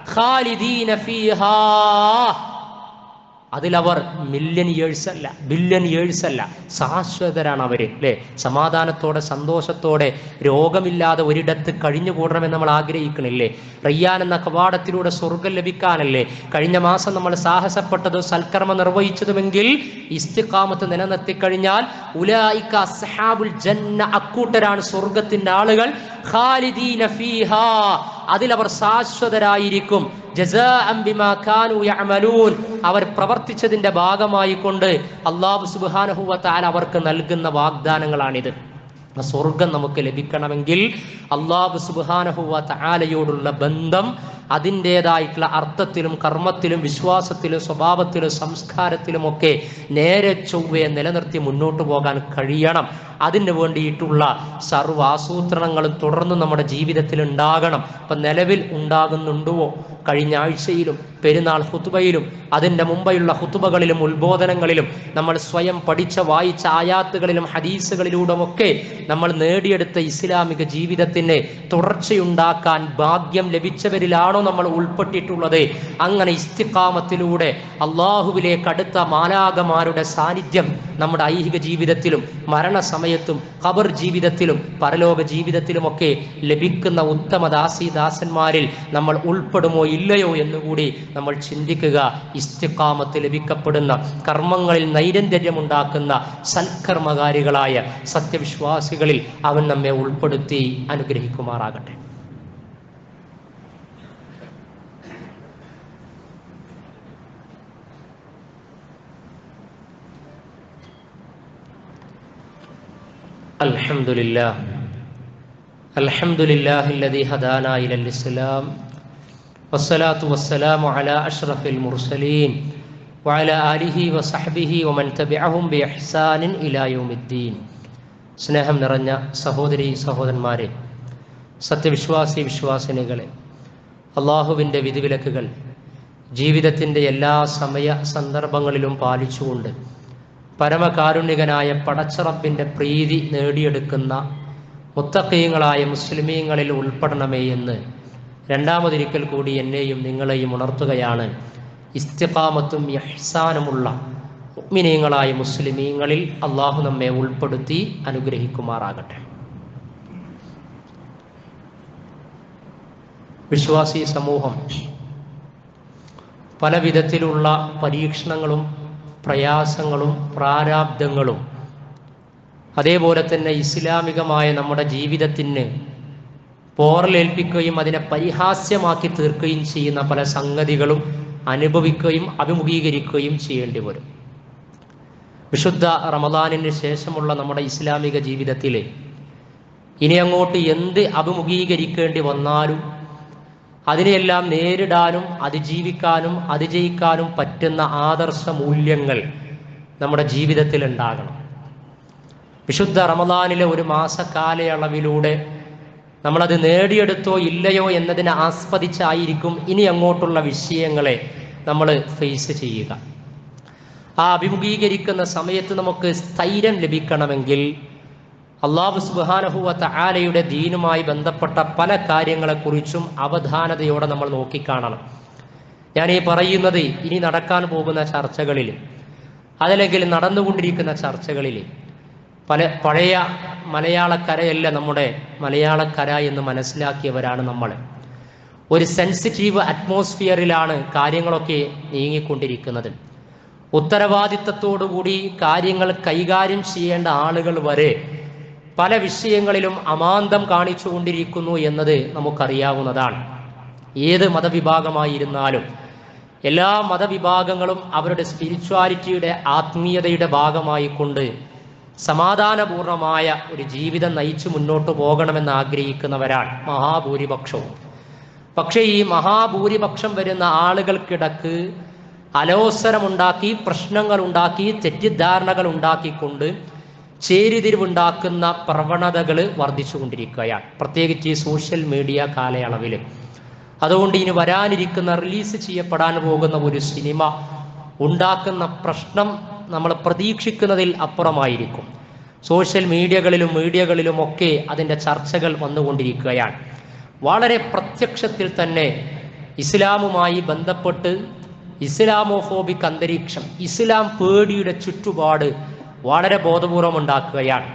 അതിലവർ മില്യൺ ഇയേഴ്സ് അല്ല ബില്യൺ ഇയേഴ്സ് അല്ല ശാശ്വതരാണ് അവർ അല്ലേ സമാധാനത്തോടെ സന്തോഷത്തോടെ രോഗമില്ലാതെ ഒരിടത്ത് കഴിഞ്ഞു കൂടണമെന്ന് നമ്മൾ ആഗ്രഹിക്കണില്ലേ? റയ്യാൻ എന്ന കവാടത്തിലൂടെ സ്വർഗം ലഭിക്കാനല്ലേ? കഴിഞ്ഞ മാസം നമ്മൾ സാഹസപ്പെട്ടതും സൽക്കർമ്മം നിർവഹിച്ചതുമെങ്കിൽ ഇസ്തിഖാമത്ത് നിലനിർത്തി കഴിഞ്ഞാൽ ഉലായിക അസ്ഹാബുൽ ജന്ന അക്കൂട്ടരാണ് സ്വർഗത്തിന്റെ ആളുകൾ. ഖാലിദീന ഫീഹാ. അതിലവർ ശാശ്വതരായിരിക്കും. അവർ പ്രവർത്തിച്ചതിന്റെ ഭാഗമായി കൊണ്ട് അള്ളാഹു തആല അവർക്ക് നൽകുന്ന വാഗ്ദാനങ്ങളാണിത്. സ്വർഗം നമുക്ക് ലഭിക്കണമെങ്കിൽ അള്ളാഹു തആലയോടുള്ള ബന്ധം അതിന്റെതായിട്ടുള്ള അർത്ഥത്തിലും കർമ്മത്തിലും വിശ്വാസത്തിലും സ്വഭാവത്തിലും സംസ്കാരത്തിലുമൊക്കെ നേരെ ചൊവ്വയെ നിലനിർത്തി മുന്നോട്ട് പോകാൻ കഴിയണം. അതിന് വേണ്ടിയിട്ടുള്ള സർവ ആസൂത്രണങ്ങളും തുടർന്ന് നമ്മുടെ ജീവിതത്തിൽ ഉണ്ടാകണം ഇപ്പം നിലവിൽ ഉണ്ടാകുന്നുണ്ടോ? കഴിഞ്ഞ ആഴ്ചയിലും പെരുന്നാൾ ഹുത്തുബയിലും അതിന്റെ മുമ്പെയുള്ള ഹുത്തുബകളിലും ഉത്ബോധനങ്ങളിലും നമ്മൾ സ്വയം പഠിച്ച വായിച്ച ആയാത്തുകളിലും ഹദീസുകളിലൂടെയൊക്കെ നമ്മൾ നേടിയെടുത്ത ഇസ്ലാമിക ജീവിതത്തിന്റെ തുടർച്ചയുണ്ടാക്കാൻ ഭാഗ്യം ലഭിച്ചവരിലാണോ നമ്മൾ ഉൾപ്പെട്ടിട്ടുള്ളത്? അങ്ങനെ ഇസ്തിക്കാമത്തിലൂടെ അള്ളാഹുവിലേക്ക് അടുത്ത മാലാകമാരുടെ സാന്നിധ്യം നമ്മുടെ ഐഹിക ജീവിതത്തിലും മരണസമയത്തും ഖബർ ജീവിതത്തിലും പരലോക ജീവിതത്തിലുമൊക്കെ ലഭിക്കുന്ന ഉത്തമ ദാസി ദാസന്മാരിൽ നമ്മൾ ഉൾപ്പെടുമോ ഇല്ലയോ എന്നുകൂടി നമ്മൾ ചിന്തിക്കുക. ഇസ്തിക്കാമത്ത് ലഭിക്കപ്പെടുന്ന കർമ്മങ്ങളിൽ നൈരന്തര്യമുണ്ടാക്കുന്ന സൽക്കർമ്മകാരികളായ സത്യവിശ്വാസികളിൽ അവൻ നമ്മെ ഉൾപ്പെടുത്തി അനുഗ്രഹിക്കുമാറാകട്ടെ. الحمد لله الحمد لله الذي هدانا إلى الإسلام والصلاة والسلام على أشرف المرسلين وعلى آله وصحبه ومن تبعهم بإحسان إلى يوم الدين സ്നേഹം നിറഞ്ഞ സഹോദരി സഹോദരന്മാരെ സത്യവിശ്വാസി വിശ്വാസിനികളെ അള്ളാഹുവിൻ്റെ വിധിവിലക്കുകൾ ജീവിതത്തിൻ്റെ എല്ലാ സമയ സന്ദർഭങ്ങളിലും പാലിച്ചുകൊണ്ട് പരമകാരുണികനായ പടച്ചറപ്പിന്റെ പ്രീതി നേടിയെടുക്കുന്ന മുത്തക്കീയങ്ങളായ മുസ്ലിമീങ്ങളിൽ ഉൾപ്പെടണമേ എന്ന് രണ്ടാമതൊരിക്കൽ കൂടി എന്നെയും നിങ്ങളെയും ഉണർത്തുകയാണ്. ഇസ്തിഖാമത്തും യഹ്സാനുമുള്ള മുഅ്മിനീങ്ങളായ മുസ്ലിമീങ്ങളിൽ അള്ളാഹു നമ്മെ ഉൾപ്പെടുത്തി അനുഗ്രഹിക്കുമാറാകട്ടെ. വിശ്വാസി സമൂഹം പല വിധത്തിലുള്ള പരീക്ഷണങ്ങളും പ്രയാസങ്ങളും പ്രാരാബ്ദങ്ങളും. അതേപോലെ തന്നെ ഇസ്ലാമികമായ നമ്മുടെ ജീവിതത്തിന് പോറലേൽപ്പിക്കുകയും അതിനെ പരിഹാസ്യമാക്കി തീർക്കുകയും ചെയ്യുന്ന പല സംഗതികളും അനുഭവിക്കുകയും അഭിമുഖീകരിക്കുകയും ചെയ്യേണ്ടി വരും. വിശുദ്ധ റമദാനിന് ശേഷമുള്ള നമ്മുടെ ഇസ്ലാമിക ജീവിതത്തിലെ ഇനി അങ്ങോട്ട് എന്ത് അഭിമുഖീകരിക്കേണ്ടി വന്നാലും അതിനെയെല്ലാം നേരിടാനും അതിജീവിക്കാനും അതിജയിക്കാനും പറ്റുന്ന ആദർശ മൂല്യങ്ങൾ നമ്മുടെ ജീവിതത്തിൽ ഉണ്ടാകണം വിശുദ്ധ റമദാനിലെ ഒരു മാസക്കാലയളവിലൂടെ നമ്മളത് നേടിയെടുത്തോ ഇല്ലയോ എന്നതിനെ ആസ്പദിച്ചായിരിക്കും ഇനി അങ്ങോട്ടുള്ള വിഷയങ്ങളെ നമ്മൾ ഫേസ് ചെയ്യുക. ആ അഭിമുഖീകരിക്കുന്ന സമയത്ത് നമുക്ക് സ്ഥൈര്യം ലഭിക്കണമെങ്കിൽ അള്ളാഹു സുബാനഹുവത്ത ആലയുടെ ദീനുമായി ബന്ധപ്പെട്ട പല കാര്യങ്ങളെക്കുറിച്ചും അവധാനതയോടെ നമ്മൾ നോക്കിക്കാണണം. ഞാൻ ഈ പറയുന്നത് ഇനി നടക്കാൻ പോകുന്ന ചർച്ചകളിൽ അതല്ലെങ്കിൽ നടന്നുകൊണ്ടിരിക്കുന്ന ചർച്ചകളിൽ പല പഴയ മലയാളക്കരയല്ല നമ്മുടെ മലയാളക്കര എന്ന് മനസ്സിലാക്കിയവരാണ് നമ്മൾ. ഒരു സെൻസിറ്റീവ് അറ്റ്മോസ്ഫിയറിലാണ് കാര്യങ്ങളൊക്കെ നീങ്ങിക്കൊണ്ടിരിക്കുന്നത്. ഉത്തരവാദിത്തത്തോടുകൂടി കാര്യങ്ങൾ കൈകാര്യം ചെയ്യേണ്ട ആളുകൾ വരെ പല വിഷയങ്ങളിലും അമാന്തം കാണിച്ചു കൊണ്ടിരിക്കുന്നു എന്നത് നമുക്കറിയാവുന്നതാണ്. ഏത് മതവിഭാഗമായിരുന്നാലും എല്ലാ മതവിഭാഗങ്ങളും അവരുടെ സ്പിരിച്വാലിറ്റിയുടെ ആത്മീയതയുടെ ഭാഗമായിക്കൊണ്ട് സമാധാനപൂർണമായ ഒരു ജീവിതം നയിച്ചു മുന്നോട്ട് പോകണമെന്ന് ആഗ്രഹിക്കുന്നവരാണ് മഹാഭൂരിപക്ഷവും. പക്ഷേ ഈ മഹാഭൂരിപക്ഷം വരുന്ന ആളുകൾക്കിടക്ക് അലോസരമുണ്ടാക്കി പ്രശ്നങ്ങൾ ഉണ്ടാക്കി തെറ്റിദ്ധാരണകൾ ഉണ്ടാക്കിക്കൊണ്ട് ചേരിതിരിവുണ്ടാക്കുന്ന പ്രവണതകൾ വർദ്ധിച്ചുകൊണ്ടിരിക്കുകയാണ്. പ്രത്യേകിച്ച് ഈ സോഷ്യൽ മീഡിയ കാലയളവിൽ അതുകൊണ്ട് ഇനി വരാനിരിക്കുന്ന റിലീസ് ചെയ്യപ്പെടാൻ പോകുന്ന ഒരു സിനിമ ഉണ്ടാക്കുന്ന പ്രശ്നം നമ്മൾ പ്രതീക്ഷിക്കുന്നതിൽ അപ്പുറമായിരിക്കും. സോഷ്യൽ മീഡിയകളിലും മീഡിയകളിലും ഒക്കെ അതിന്റെ ചർച്ചകൾ വന്നുകൊണ്ടിരിക്കുകയാണ്. വളരെ പ്രത്യക്ഷത്തിൽ തന്നെ ഇസ്ലാമുമായി ബന്ധപ്പെട്ട് ഇസ്ലാമോഫോബിക് അന്തരീക്ഷം ഇസ്ലാം പേടിയുടെ ചുറ്റുപാട് വളരെ ബോധപൂർവം ഉണ്ടാക്കുകയാണ്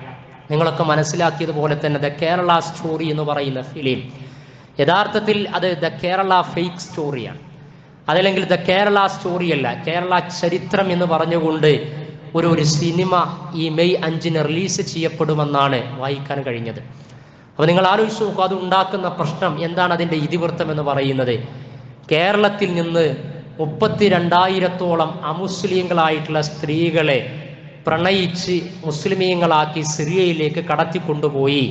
നിങ്ങളൊക്കെ മനസ്സിലാക്കിയതുപോലെ തന്നെ ദ കേരള സ്റ്റോറി എന്ന് പറയുന്ന ഫിലിം. യഥാർത്ഥത്തിൽ അത് ദ കേരള ഫേക്ക് സ്റ്റോറിയാണ്. അതല്ലെങ്കിൽ ദ കേരള സ്റ്റോറി അല്ല കേരള ചരിത്രം എന്ന് പറഞ്ഞുകൊണ്ട് ഒരു ഒരു സിനിമ ഈ മെയ് അഞ്ചിന് റിലീസ് ചെയ്യപ്പെടുമെന്നാണ് വായിക്കാൻ കഴിഞ്ഞത്. അപ്പോൾ നിങ്ങൾ ആലോചിച്ച് നോക്കുക അത് ഉണ്ടാക്കുന്ന പ്രശ്നം എന്താണ് അതിന്റെ ഇതിവൃത്തം എന്ന് പറയുന്നത്? കേരളത്തിൽ നിന്ന് മുപ്പത്തി രണ്ടായിരത്തോളം അമുസ്ലിങ്ങളായിട്ടുള്ള സ്ത്രീകളെ പ്രണയിച്ച് മുസ്ലിമീങ്ങളാക്കി സിറിയയിലേക്ക് കടത്തിക്കൊണ്ടുപോയി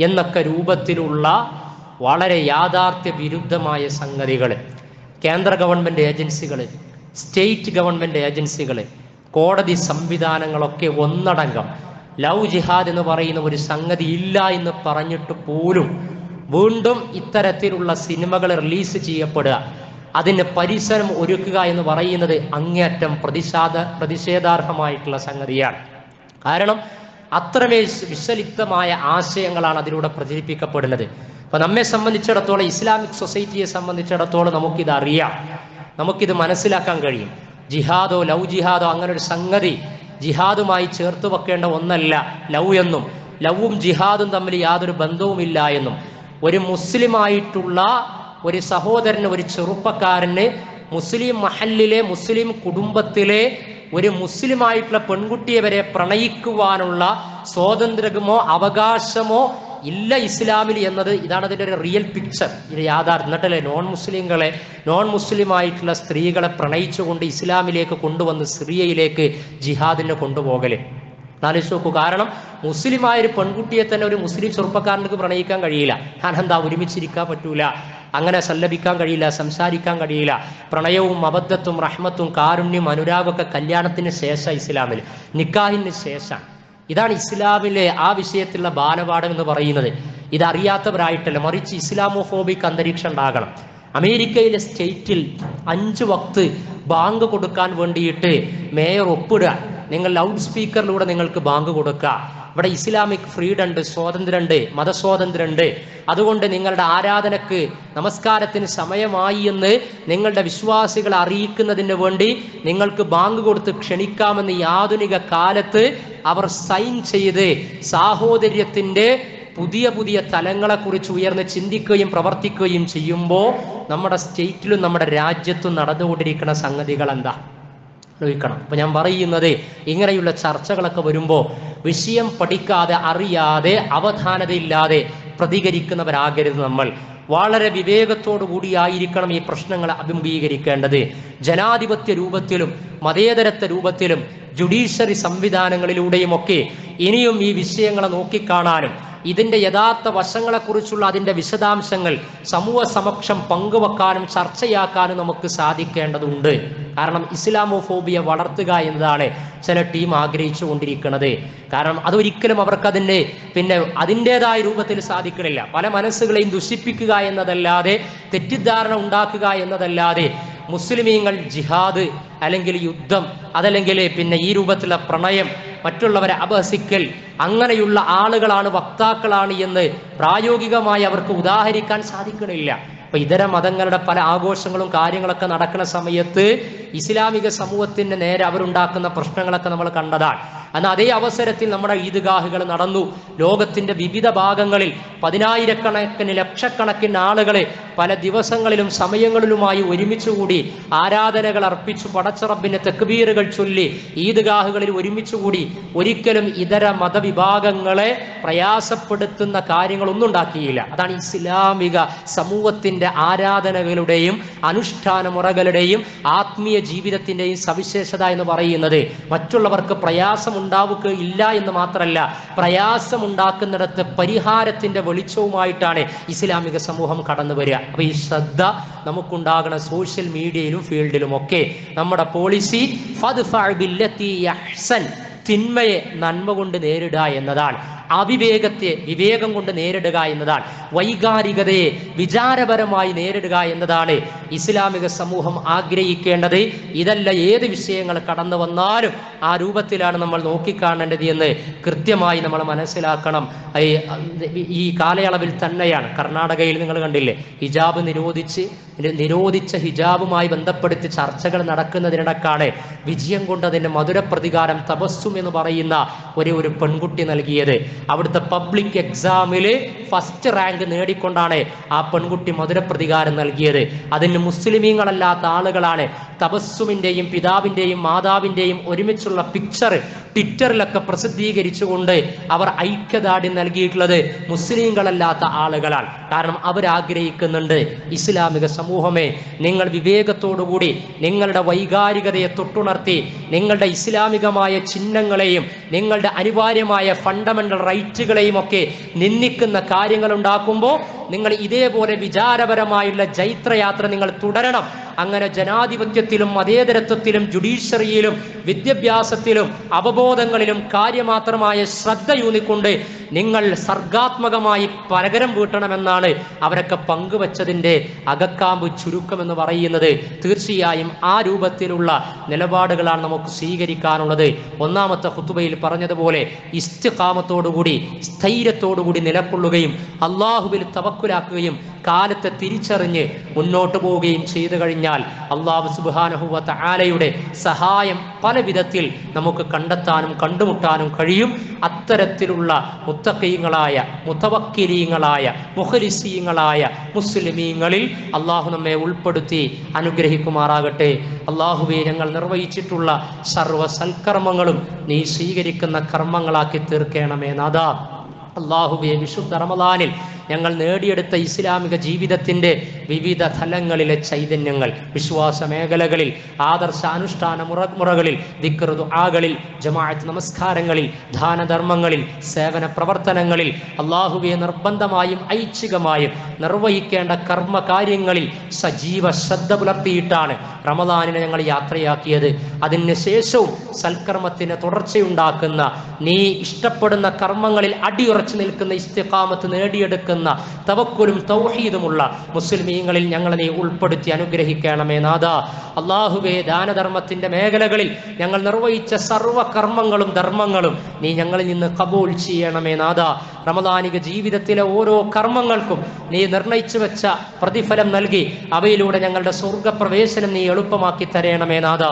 എന്നൊക്കെ രൂപത്തിലുള്ള വളരെ യാഥാർത്ഥ്യ വിരുദ്ധമായ സംഗതികൾ കേന്ദ്ര ഗവൺമെന്റ് ഏജൻസികൾ സ്റ്റേറ്റ് ഗവൺമെന്റ് ഏജൻസികൾ കോടതി സംവിധാനങ്ങളൊക്കെ ഒന്നടങ്കം ലവ് ജിഹാദ് എന്ന് പറയുന്ന ഒരു സംഗതി ഇല്ല എന്ന് പറഞ്ഞിട്ട് പോലും വീണ്ടും ഇത്തരത്തിലുള്ള സിനിമകൾ റിലീസ് ചെയ്യപ്പെടുക. അതിന് പരിസരം ഒരുക്കുക എന്ന് പറയുന്നത് അങ്ങേറ്റം പ്രതിഷാദ പ്രതിഷേധാർഹമായിട്ടുള്ള സംഗതിയാണ്. കാരണം അത്രമേൽ വിശലിപ്തമായ ആശയങ്ങളാണ് അതിലൂടെ പ്രചരിപ്പിക്കപ്പെടുന്നത്. അപ്പൊ നമ്മെ സംബന്ധിച്ചിടത്തോളം ഇസ്ലാമിക് സൊസൈറ്റിയെ സംബന്ധിച്ചിടത്തോളം നമുക്കിത് അറിയാം നമുക്കിത് മനസ്സിലാക്കാൻ കഴിയും. ജിഹാദോ ലവ് ജിഹാദോ അങ്ങനെ ഒരു സംഗതി ജിഹാദുമായി ചേർത്ത് വെക്കേണ്ട ഒന്നല്ല ലവ് എന്നും. ലവും ജിഹാദും തമ്മിൽ യാതൊരു ബന്ധവുമില്ല എന്നും. ഒരു മുസ്ലിമായിട്ടുള്ള ഒരു സഹോദരന് ഒരു ചെറുപ്പക്കാരന് മുസ്ലിം മഹല്ലിലെ മുസ്ലിം കുടുംബത്തിലെ ഒരു മുസ്ലിമായിട്ടുള്ള പെൺകുട്ടിയെ വരെ പ്രണയിക്കുവാനുള്ള സ്വാതന്ത്ര്യമോ അവകാശമോ ഇല്ല ഇസ്ലാമിൽ എന്നത് ഇതാണ് അതിന്റെ ഒരു റിയൽ പിക്ചർ ഇത് യാഥാർത്ഥ്യം. എന്നിട്ടല്ലേ നോൺ മുസ്ലിങ്ങളെ നോൺ മുസ്ലിം ആയിട്ടുള്ള സ്ത്രീകളെ പ്രണയിച്ചുകൊണ്ട് ഇസ്ലാമിലേക്ക് കൊണ്ടുവന്ന് സിറിയയിലേക്ക് ജിഹാദിനെ കൊണ്ടുപോകൽ. ആലോചിച്ച് നോക്കൂ. കാരണം മുസ്ലിമായ ഒരു പെൺകുട്ടിയെ തന്നെ ഒരു മുസ്ലിം ചെറുപ്പക്കാരനക്ക് പ്രണയിക്കാൻ കഴിയില്ല. കാരണം എന്താ ഒരുമിച്ചിരിക്കാൻ പറ്റൂല? അങ്ങനെ സല്ലപിക്കാൻ കഴിയില്ല സംസാരിക്കാൻ കഴിയില്ല. പ്രണയവും അബദ്ധത്തും റഹ്മത്തും കാരുണ്യം അനുരാഗമൊക്കെ കല്യാണത്തിന് ശേഷം ഇസ്ലാമിൽ നിക്കാഹിന് ശേഷം ഇതാണ് ഇസ്ലാമിലെ ആ വിഷയത്തിലുള്ള ബാലപാഠം എന്ന് പറയുന്നത്. ഇതറിയാത്തവരായിട്ടല്ല മറിച്ച് ഇസ്ലാമോഫോബിക് അന്തരീക്ഷം ഉണ്ടാകണം. അമേരിക്കയിലെ സ്റ്റേറ്റിൽ അഞ്ച് വക്ത് ബാങ്ക് കൊടുക്കാൻ വേണ്ടിയിട്ട് മേയർ ഒപ്പിടുക. നിങ്ങൾ ലൗഡ് സ്പീക്കറിലൂടെ നിങ്ങൾക്ക് ബാങ്ക് കൊടുക്കുക ഇവിടെ ഇസ്ലാമിക് ഫ്രീഡം ഉണ്ട് സ്വാതന്ത്ര്യമുണ്ട് മതസ്വാതന്ത്ര്യമുണ്ട് അതുകൊണ്ട് നിങ്ങളുടെ ആരാധനക്ക് നമസ്കാരത്തിന് സമയമായി എന്ന് നിങ്ങളുടെ വിശ്വാസികളെ അറിയിക്കുന്നതിന് വേണ്ടി നിങ്ങൾക്ക് ബാങ്ക് കൊടുത്ത് ക്ഷണിക്കാമെന്ന് ഈ ആധുനിക കാലത്ത് അവർ സൈൻ ചെയ്ത് സാഹോദര്യത്തിന്റെ പുതിയ പുതിയ തലങ്ങളെക്കുറിച്ച് ഉയർന്ന് ചിന്തിക്കുകയും പ്രവർത്തിക്കുകയും ചെയ്യുമ്പോൾ നമ്മുടെ സ്റ്റേറ്റിലും നമ്മുടെ രാജ്യത്തും നടന്നുകൊണ്ടിരിക്കുന്ന സംഗതികൾ എന്താ ആലോചിക്കണം അപ്പൊ ഞാൻ പറയുന്നത് ഇങ്ങനെയുള്ള ചർച്ചകളൊക്കെ വരുമ്പോൾ വിഷയം പഠിക്കാതെ അറിയാതെ അവധാനതയില്ലാതെ പ്രതികരിക്കുന്നവരാകരുത് നമ്മൾ. വളരെ വിവേകത്തോടു കൂടിയായിരിക്കണം ഈ പ്രശ്നങ്ങളെ അഭിമുഖീകരിക്കേണ്ടത്. ജനാധിപത്യ രൂപത്തിലും മതേതരത്വ രൂപത്തിലും ജുഡീഷ്യറി സംവിധാനങ്ങളിലൂടെയും ഒക്കെ ഇനിയും ഈ വിഷയങ്ങളെ നോക്കിക്കാണാനും ഇതിന്റെ യഥാർത്ഥ വശങ്ങളെക്കുറിച്ചുള്ള അതിന്റെ വിശദാംശങ്ങൾ സമൂഹ സമക്ഷം പങ്കുവെക്കാനും ചർച്ചയാക്കാനും നമുക്ക് സാധിക്കേണ്ടതുണ്ട്. കാരണം ഇസ്ലാമോഫോബിയ വളർത്തുക എന്നതാണ് ചില ടീം ആഗ്രഹിച്ചു കൊണ്ടിരിക്കുന്നത്. കാരണം അതൊരിക്കലും അവർക്കതിന്റെ പിന്നെ അതിന്റെതായ രൂപത്തിൽ സാധിക്കണില്ല. പല മനസ്സുകളെയും ദുഷിപ്പിക്കുക എന്നതല്ലാതെ തെറ്റിദ്ധാരണ ഉണ്ടാക്കുക എന്നതല്ലാതെ മുസ്ലിമീങ്ങൾ ജിഹാദ് അല്ലെങ്കിൽ യുദ്ധം അതല്ലെങ്കിൽ പിന്നെ ഈ രൂപത്തിലുള്ള പ്രണയം മറ്റുള്ളവരെ അപഹസിക്കൽ അങ്ങനെയുള്ള ആളുകളാണ് വക്താക്കളാണ് എന്ന് പ്രായോഗികമായി അവർക്ക് ഉദാഹരിക്കാൻ സാധിക്കണില്ല. അപ്പൊ ഇതര മതങ്ങളുടെ പല ആഘോഷങ്ങളും കാര്യങ്ങളൊക്കെ നടക്കുന്ന സമയത്ത് ഇസ്ലാമിക സമൂഹത്തിന് നേരെ അവരുണ്ടാക്കുന്ന പ്രശ്നങ്ങളൊക്കെ നമ്മൾ കണ്ടതാണ്. എന്നാൽ അതേ അവസരത്തിൽ നമ്മുടെ ഈദ്ഗാഹുകൾ നടന്നു. ലോകത്തിന്റെ വിവിധ ഭാഗങ്ങളിൽ പതിനായിരക്കണക്കിന് ലക്ഷക്കണക്കിന് ആളുകളെ പല ദിവസങ്ങളിലും സമയങ്ങളിലുമായി ഒരുമിച്ചുകൂടി ആരാധനകൾ അർപ്പിച്ചു പടച്ചറബിന്റെ തെക്കുബീറുകൾ ചൊല്ലി ഈദ്ഗാഹുകളിൽ ഒരുമിച്ചുകൂടി ഒരിക്കലും ഇതര മതവിഭാഗങ്ങളെ പ്രയാസപ്പെടുത്തുന്ന കാര്യങ്ങളൊന്നും ഉണ്ടാക്കിയില്ല. അതാണ് ഇസ്ലാമിക സമൂഹത്തിന്റെ ആരാധനകളുടെയും അനുഷ്ഠാന മുറകളുടെയും ആത്മീയ ജീവിതത്തിന്റെയും സവിശേഷത എന്ന് പറയുന്നത് മറ്റുള്ളവർക്ക് പ്രയാസം ഉണ്ടാവുകയില്ല എന്ന് മാത്രമല്ല പ്രയാസമുണ്ടാക്കുന്നിടത്ത് പരിഹാരത്തിന്റെ വെളിച്ചവുമായിട്ടാണ് ഇസ്ലാമിക സമൂഹം കടന്നു വരിക. അപ്പൊ ഈ ശ്രദ്ധ നമുക്കുണ്ടാകണ സോഷ്യൽ മീഡിയയിലും ഫീൽഡിലും ഒക്കെ. നമ്മുടെ പോളിസി ഫദ്ഫഅ ബില്ലത്തി യഹ്സൻ തിന്മയെ നന്മ കൊണ്ട് നേരിടുക എന്നതാണ്. അവിവേകത്തെ വിവേകം കൊണ്ട് നേരിടുക എന്നതാണ്. വൈകാരികതയെ വിചാരപരമായി നേരിടുക എന്നതാണ് ഇസ്ലാമിക സമൂഹം ആഗ്രഹിക്കേണ്ടത്. ഇതല്ല ഏത് വിഷയങ്ങൾ കടന്നു വന്നാലും ആ രൂപത്തിലാണ് നമ്മൾ നോക്കിക്കാണേണ്ടത് എന്ന് കൃത്യമായി നമ്മൾ മനസ്സിലാക്കണം. ഈ- കാലയളവിൽ തന്നെയാണ്. കർണാടകയിൽ നിങ്ങൾ കണ്ടില്ലേ ഹിജാബ് നിരോധിച്ച് നിരോധിച്ച ഹിജാബുമായി ബന്ധപ്പെടുത്തി ചർച്ചകൾ നടക്കുന്നതിനിടക്കാണ് വിജയം കൊണ്ടതിന്റെ മധുര പ്രതികാരം തപസ്സും എന്ന് പറയുന്ന ഒരു ഒരു പെൺകുട്ടി നൽകിയത്. അവിടുത്തെ പബ്ലിക് എക്സാമിൽ ഫസ്റ്റ് റാങ്ക് നേടിക്കൊണ്ടാണ് ആ പെൺകുട്ടി മധുര പ്രതികാരം നൽകിയത്. അതിന് മുസ്ലിമീങ്ങളല്ലാത്ത ആളുകളാണ് തപസ്സുമിന്റെയും പിതാവിന്റെയും മാതാവിന്റെയും ഒരുമിച്ചുള്ള പിക്ചർ ട്വിറ്ററിലൊക്കെ പ്രസിദ്ധീകരിച്ചുകൊണ്ട് അവർ ഐക്യദാർഢ്യം നൽകിയിട്ടുള്ളത് മുസ്ലിങ്ങളല്ലാത്ത ആളുകളാണ് കാരണം അവരാഗ്രഹിക്കുന്നുണ്ട് ഇസ്ലാമിക സമൂഹമേ നിങ്ങൾ വിവേകത്തോടുകൂടി നിങ്ങളുടെ വൈകാരികതയെ തൊട്ടുണർത്തി നിങ്ങളുടെ ഇസ്ലാമികമായ ചിഹ്നങ്ങളെയും നിങ്ങളുടെ അനിവാര്യമായ ഫണ്ടമെന്റൽ റൈറ്റുകളെയും ഒക്കെ നിന്ദിക്കുന്ന കാര്യങ്ങൾ ഉണ്ടാക്കുമ്പോൾ നിങ്ങൾ ഇതേപോലെ വിചാരപരമായുള്ള ജൈത്രയാത്ര നിങ്ങൾ തുടരണം. അങ്ങനെ ജനാധിപത്യത്തിലും മതേതരത്വത്തിലും ജുഡീഷ്യറിയിലും വിദ്യാഭ്യാസത്തിലും അവബോധങ്ങളിലും കാര്യമാത്രമായ ശ്രദ്ധയൂന്നിക്കൊണ്ട് നിങ്ങൾ സർഗാത്മകമായി പരകരം വീട്ടണമെന്നാണ് അവരൊക്കെ പങ്കുവച്ചതിന്റെ അകക്കാമ്പ് ചുരുക്കം എന്ന് പറയുന്നത്. തീർച്ചയായും ആ രൂപത്തിലുള്ള നിലപാടുകളാണ് നമുക്ക് സ്വീകരിക്കാനുള്ളത്. ഒന്നാമത്തെ ഹുത്തുബയിൽ പറഞ്ഞതുപോലെ ഇസ്തിഖാമത്തോടുകൂടി സ്ഥൈര്യത്തോടുകൂടി നിലകൊള്ളുകയും അള്ളാഹുവിൽ തവക്കുലാക്കുകയും കാലത്തെ തിരിച്ചറിഞ്ഞ് മുന്നോട്ട് പോവുകയും ചെയ്തു കഴിഞ്ഞാൽ അള്ളാഹു സുബാനഹുവത്ത ആലയുടെ സഹായം പല വിധത്തിൽ നമുക്ക് കണ്ടെത്താനും കണ്ടുമുട്ടാനും കഴിയും. അത്തരത്തിലുള്ള മുത്തക്കീങ്ങളായ മുത്തവക്കിരീങ്ങളായ മുഹലിസീങ്ങളായ മുസ്ലിമീങ്ങളിൽ അള്ളാഹു നമ്മെ ഉൾപ്പെടുത്തി അനുഗ്രഹിക്കുമാറാകട്ടെ. അള്ളാഹുവെ ഞങ്ങൾ നിർവഹിച്ചിട്ടുള്ള സർവ സൽക്കർമ്മങ്ങളും നീ സ്വീകരിക്കുന്ന കർമ്മങ്ങളാക്കി തീർക്കണമേ നാദാ അള്ളാഹുബിയെ വിശുദ്ധ റമദാനിൽ ഞങ്ങൾ നേടിയെടുത്ത ഇസ്ലാമിക ജീവിതത്തിന്റെ വിവിധ തലങ്ങളിലെ ചൈതന്യങ്ങൾ വിശ്വാസ മേഖലകളിൽ ആദർശ അനുഷ്ഠാന മുറ മുറകളിൽ ദിക്റുദു ആകളിൽ ജമാഅത്ത് നമസ്കാരങ്ങളിൽ ദാനധർമ്മങ്ങളിൽ സേവന പ്രവർത്തനങ്ങളിൽ അള്ളാഹുവിയെ നിർബന്ധമായും ഐച്ഛികമായും നിർവഹിക്കേണ്ട കർമ്മ കാര്യങ്ങളിൽ സജീവ ശ്രദ്ധ പുലർത്തിയിട്ടാണ് റമദാനിനെ ഞങ്ങൾ യാത്രയാക്കിയത്. അതിന് ശേഷവും സൽക്കർമ്മത്തിന് തുടർച്ചയുണ്ടാക്കുന്ന നീ ഇഷ്ടപ്പെടുന്ന കർമ്മങ്ങളിൽ അടിയുറച്ചു നിൽക്കുന്ന ഇസ്തിഖാമത്ത് നേടിയെടുക്കുന്ന തവക്കുലും തൗഹീദുമുള്ള മുസ്ലിമീങ്ങളിൽ ഞങ്ങളെ നീ ഉൾപ്പെടുത്തി അനുഗ്രഹിക്കണമേ നാഥ. അള്ളാഹുവേ ദാനധർമ്മത്തിന്റെ മേഖലകളിൽ ഞങ്ങൾ നിർവഹിച്ച സർവകർമ്മങ്ങളും ധർമ്മങ്ങളും നീ ഞങ്ങളിൽ നിന്ന് കബൂൽ ചെയ്യണമേ നാഥ. റമദാനിക ജീവിതത്തിലെ ഓരോ കർമ്മങ്ങൾക്കും നീ നിർണയിച്ചു വെച്ച പ്രതിഫലം നൽകി അവയിലൂടെ ഞങ്ങളുടെ സ്വർഗപ്രവേശനം നീ എളുപ്പമാക്കി തരണമേ നാഥ.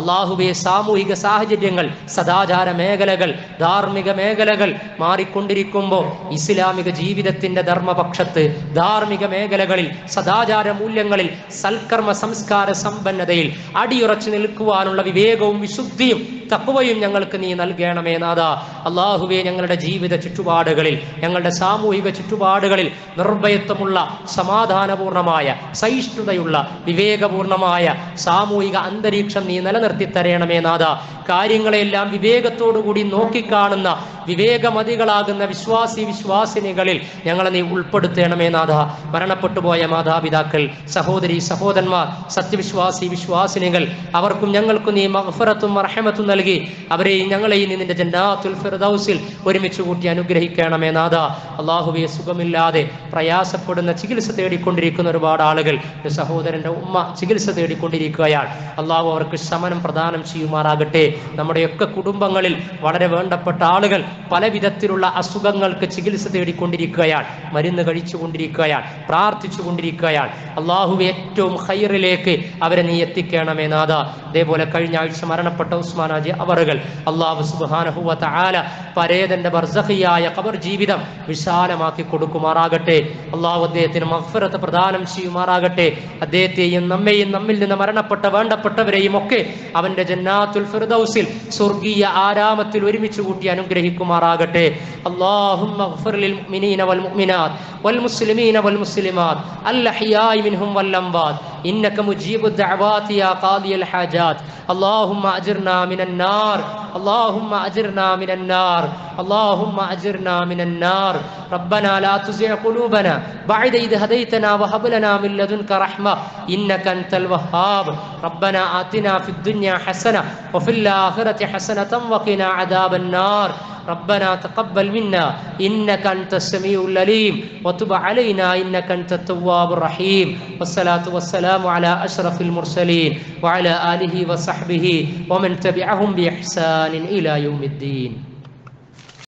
അള്ളാഹുബെ സാമൂഹിക സാഹചര്യങ്ങൾ സദാചാര മേഖലകൾ ധാർമ്മിക മേഖലകൾ മാറിക്കൊണ്ടിരിക്കുമ്പോൾ ഇസ്ലാമിക ജീവിതത്തിന്റെ ധർമ്മപക്ഷത്ത് ധാർമ്മിക മേഖലകളിൽ സദാചാര മൂല്യങ്ങളിൽ സൽക്കർമ്മ സംസ്കാര സമ്പന്നതയിൽ അടിയുറച്ചു നിൽക്കുവാനുള്ള വിവേകവും വിശുദ്ധിയും തക്കുവയും ഞങ്ങൾക്ക് നീ നൽകണമേ നാഥ. അള്ളാഹുവെ ഞങ്ങളുടെ ജീവിത ചുറ്റുപാടുകളിൽ ഞങ്ങളുടെ സാമൂഹിക ചുറ്റുപാടുകളിൽ നിർഭയത്വമുള്ള സമാധാനപൂർണമായ സഹിഷ്ണുതയുള്ള വിവേകപൂർണമായ സാമൂഹിക അന്തരീക്ഷം നീ നിലനിർത്തി തരണമേ നാഥ. കാര്യങ്ങളെല്ലാം വിവേകത്തോടുകൂടി നോക്കിക്കാണുന്ന വിവേകമതികളാകുന്ന വിശ്വാസി വിശ്വാസിനികളിൽ ഞങ്ങളെ നീ ഉൾപ്പെടുത്തേണമേ നാഥ. മരണപ്പെട്ടുപോയ മാതാപിതാക്കൾ സഹോദരി സഹോദരന്മാർ സത്യവിശ്വാസി വിശ്വാസിനികൾ അവർക്കും ഞങ്ങൾക്കും നീ മഹഫറത്തും റഹമത്തും നൽകി അവരെയും ഞങ്ങളെയും നിന്റെ ജന്നാത്തുൽ ഫിർദൗസിൽ ഒരുമിച്ച് കൂട്ടി അനുഗ്രഹിക്കണമേ നാഥ. അള്ളാഹുവെ സുഖമില്ലാതെ പ്രയാസപ്പെടുന്ന ചികിത്സ തേടിക്കൊണ്ടിരിക്കുന്ന ഒരുപാട് ആളുകൾ സഹോദരന്റെ ഉമ്മ ചികിത്സ തേടിക്കൊണ്ടിരിക്കുകയാണ്. അള്ളാഹു അവർക്ക് ശമനം പ്രദാനം ചെയ്യുമാറാകട്ടെ. നമ്മുടെയൊക്കെ കുടുംബങ്ങളിൽ വളരെ വേണ്ടപ്പെട്ട ആളുകൾ പല വിധത്തിലുള്ള അസുഖങ്ങൾക്ക് ചികിത്സ തേടിക്കൊണ്ടിരിക്കുകയാണ്. മരുന്ന് കഴിച്ചുകൊണ്ടിരിക്കുകയാണ് പ്രാർത്ഥിച്ചു കൊണ്ടിരിക്കുകയാണ് അള്ളാഹു ഏറ്റവും ഹൈറിലേക്ക് അവരെ നീ എത്തിക്കണമേ നാഥ. അതേപോലെ കഴിഞ്ഞ ആഴ്ച മരണപ്പെട്ട ഉസ്മാനാജി അവറുകൾ അള്ളാഹു സുബാനഹുവ ആല പരേതന്റെ ബർസഹിയായ ഖബർ ജീവിതം വിശാലമാക്കി കൊടുക്കുമാറാകട്ടെ അള്ളാഹു അദ്ദേഹത്തിന് മഫ്ഫറത്ത് പ്രദാനം ചെയ്യുമാറാകട്ടെ അദ്ദേഹത്തെയും നമ്മെയും നമ്മിൽ നിന്ന് മരണപ്പെട്ട വേണ്ടപ്പെട്ടവരെയും ഒക്കെ അവന്റെ ജന്നാത്തുൽ ഫിർദൗസിൽ സ്വർഗീയ ആരാമത്തിൽ ഒരുമിച്ച് കൂട്ടി അനുഗ്രഹിക്കുമാറാകട്ടെ اللهم اغفر للمؤمنين والمؤمنات والمسلمين والمسلمات الأحياء منهم والأموات إنك مجيب الدعوات يا قاضي الحاجات اللهم أجرنا من النار. اللهم أجرنا من النار. اللهم أجرنا من النار. ربنا لا تزع قلوبنا بعد إذ هديتنا وهب لنا من لدنك رحمة. إنك أنت الوهاب. ربنا آتنا في الدنيا حسنة وفي الآخرة حسنة وقنا عذاب النار. ربنا تقبل منا إنك أنت السميع العليم وتب علينا إنك أنت التواب الرحيم والصلاة والسلام على أشرف المرسلين وعلى آله وصحبه ومن تبعهم بإحسان إلى يوم الدين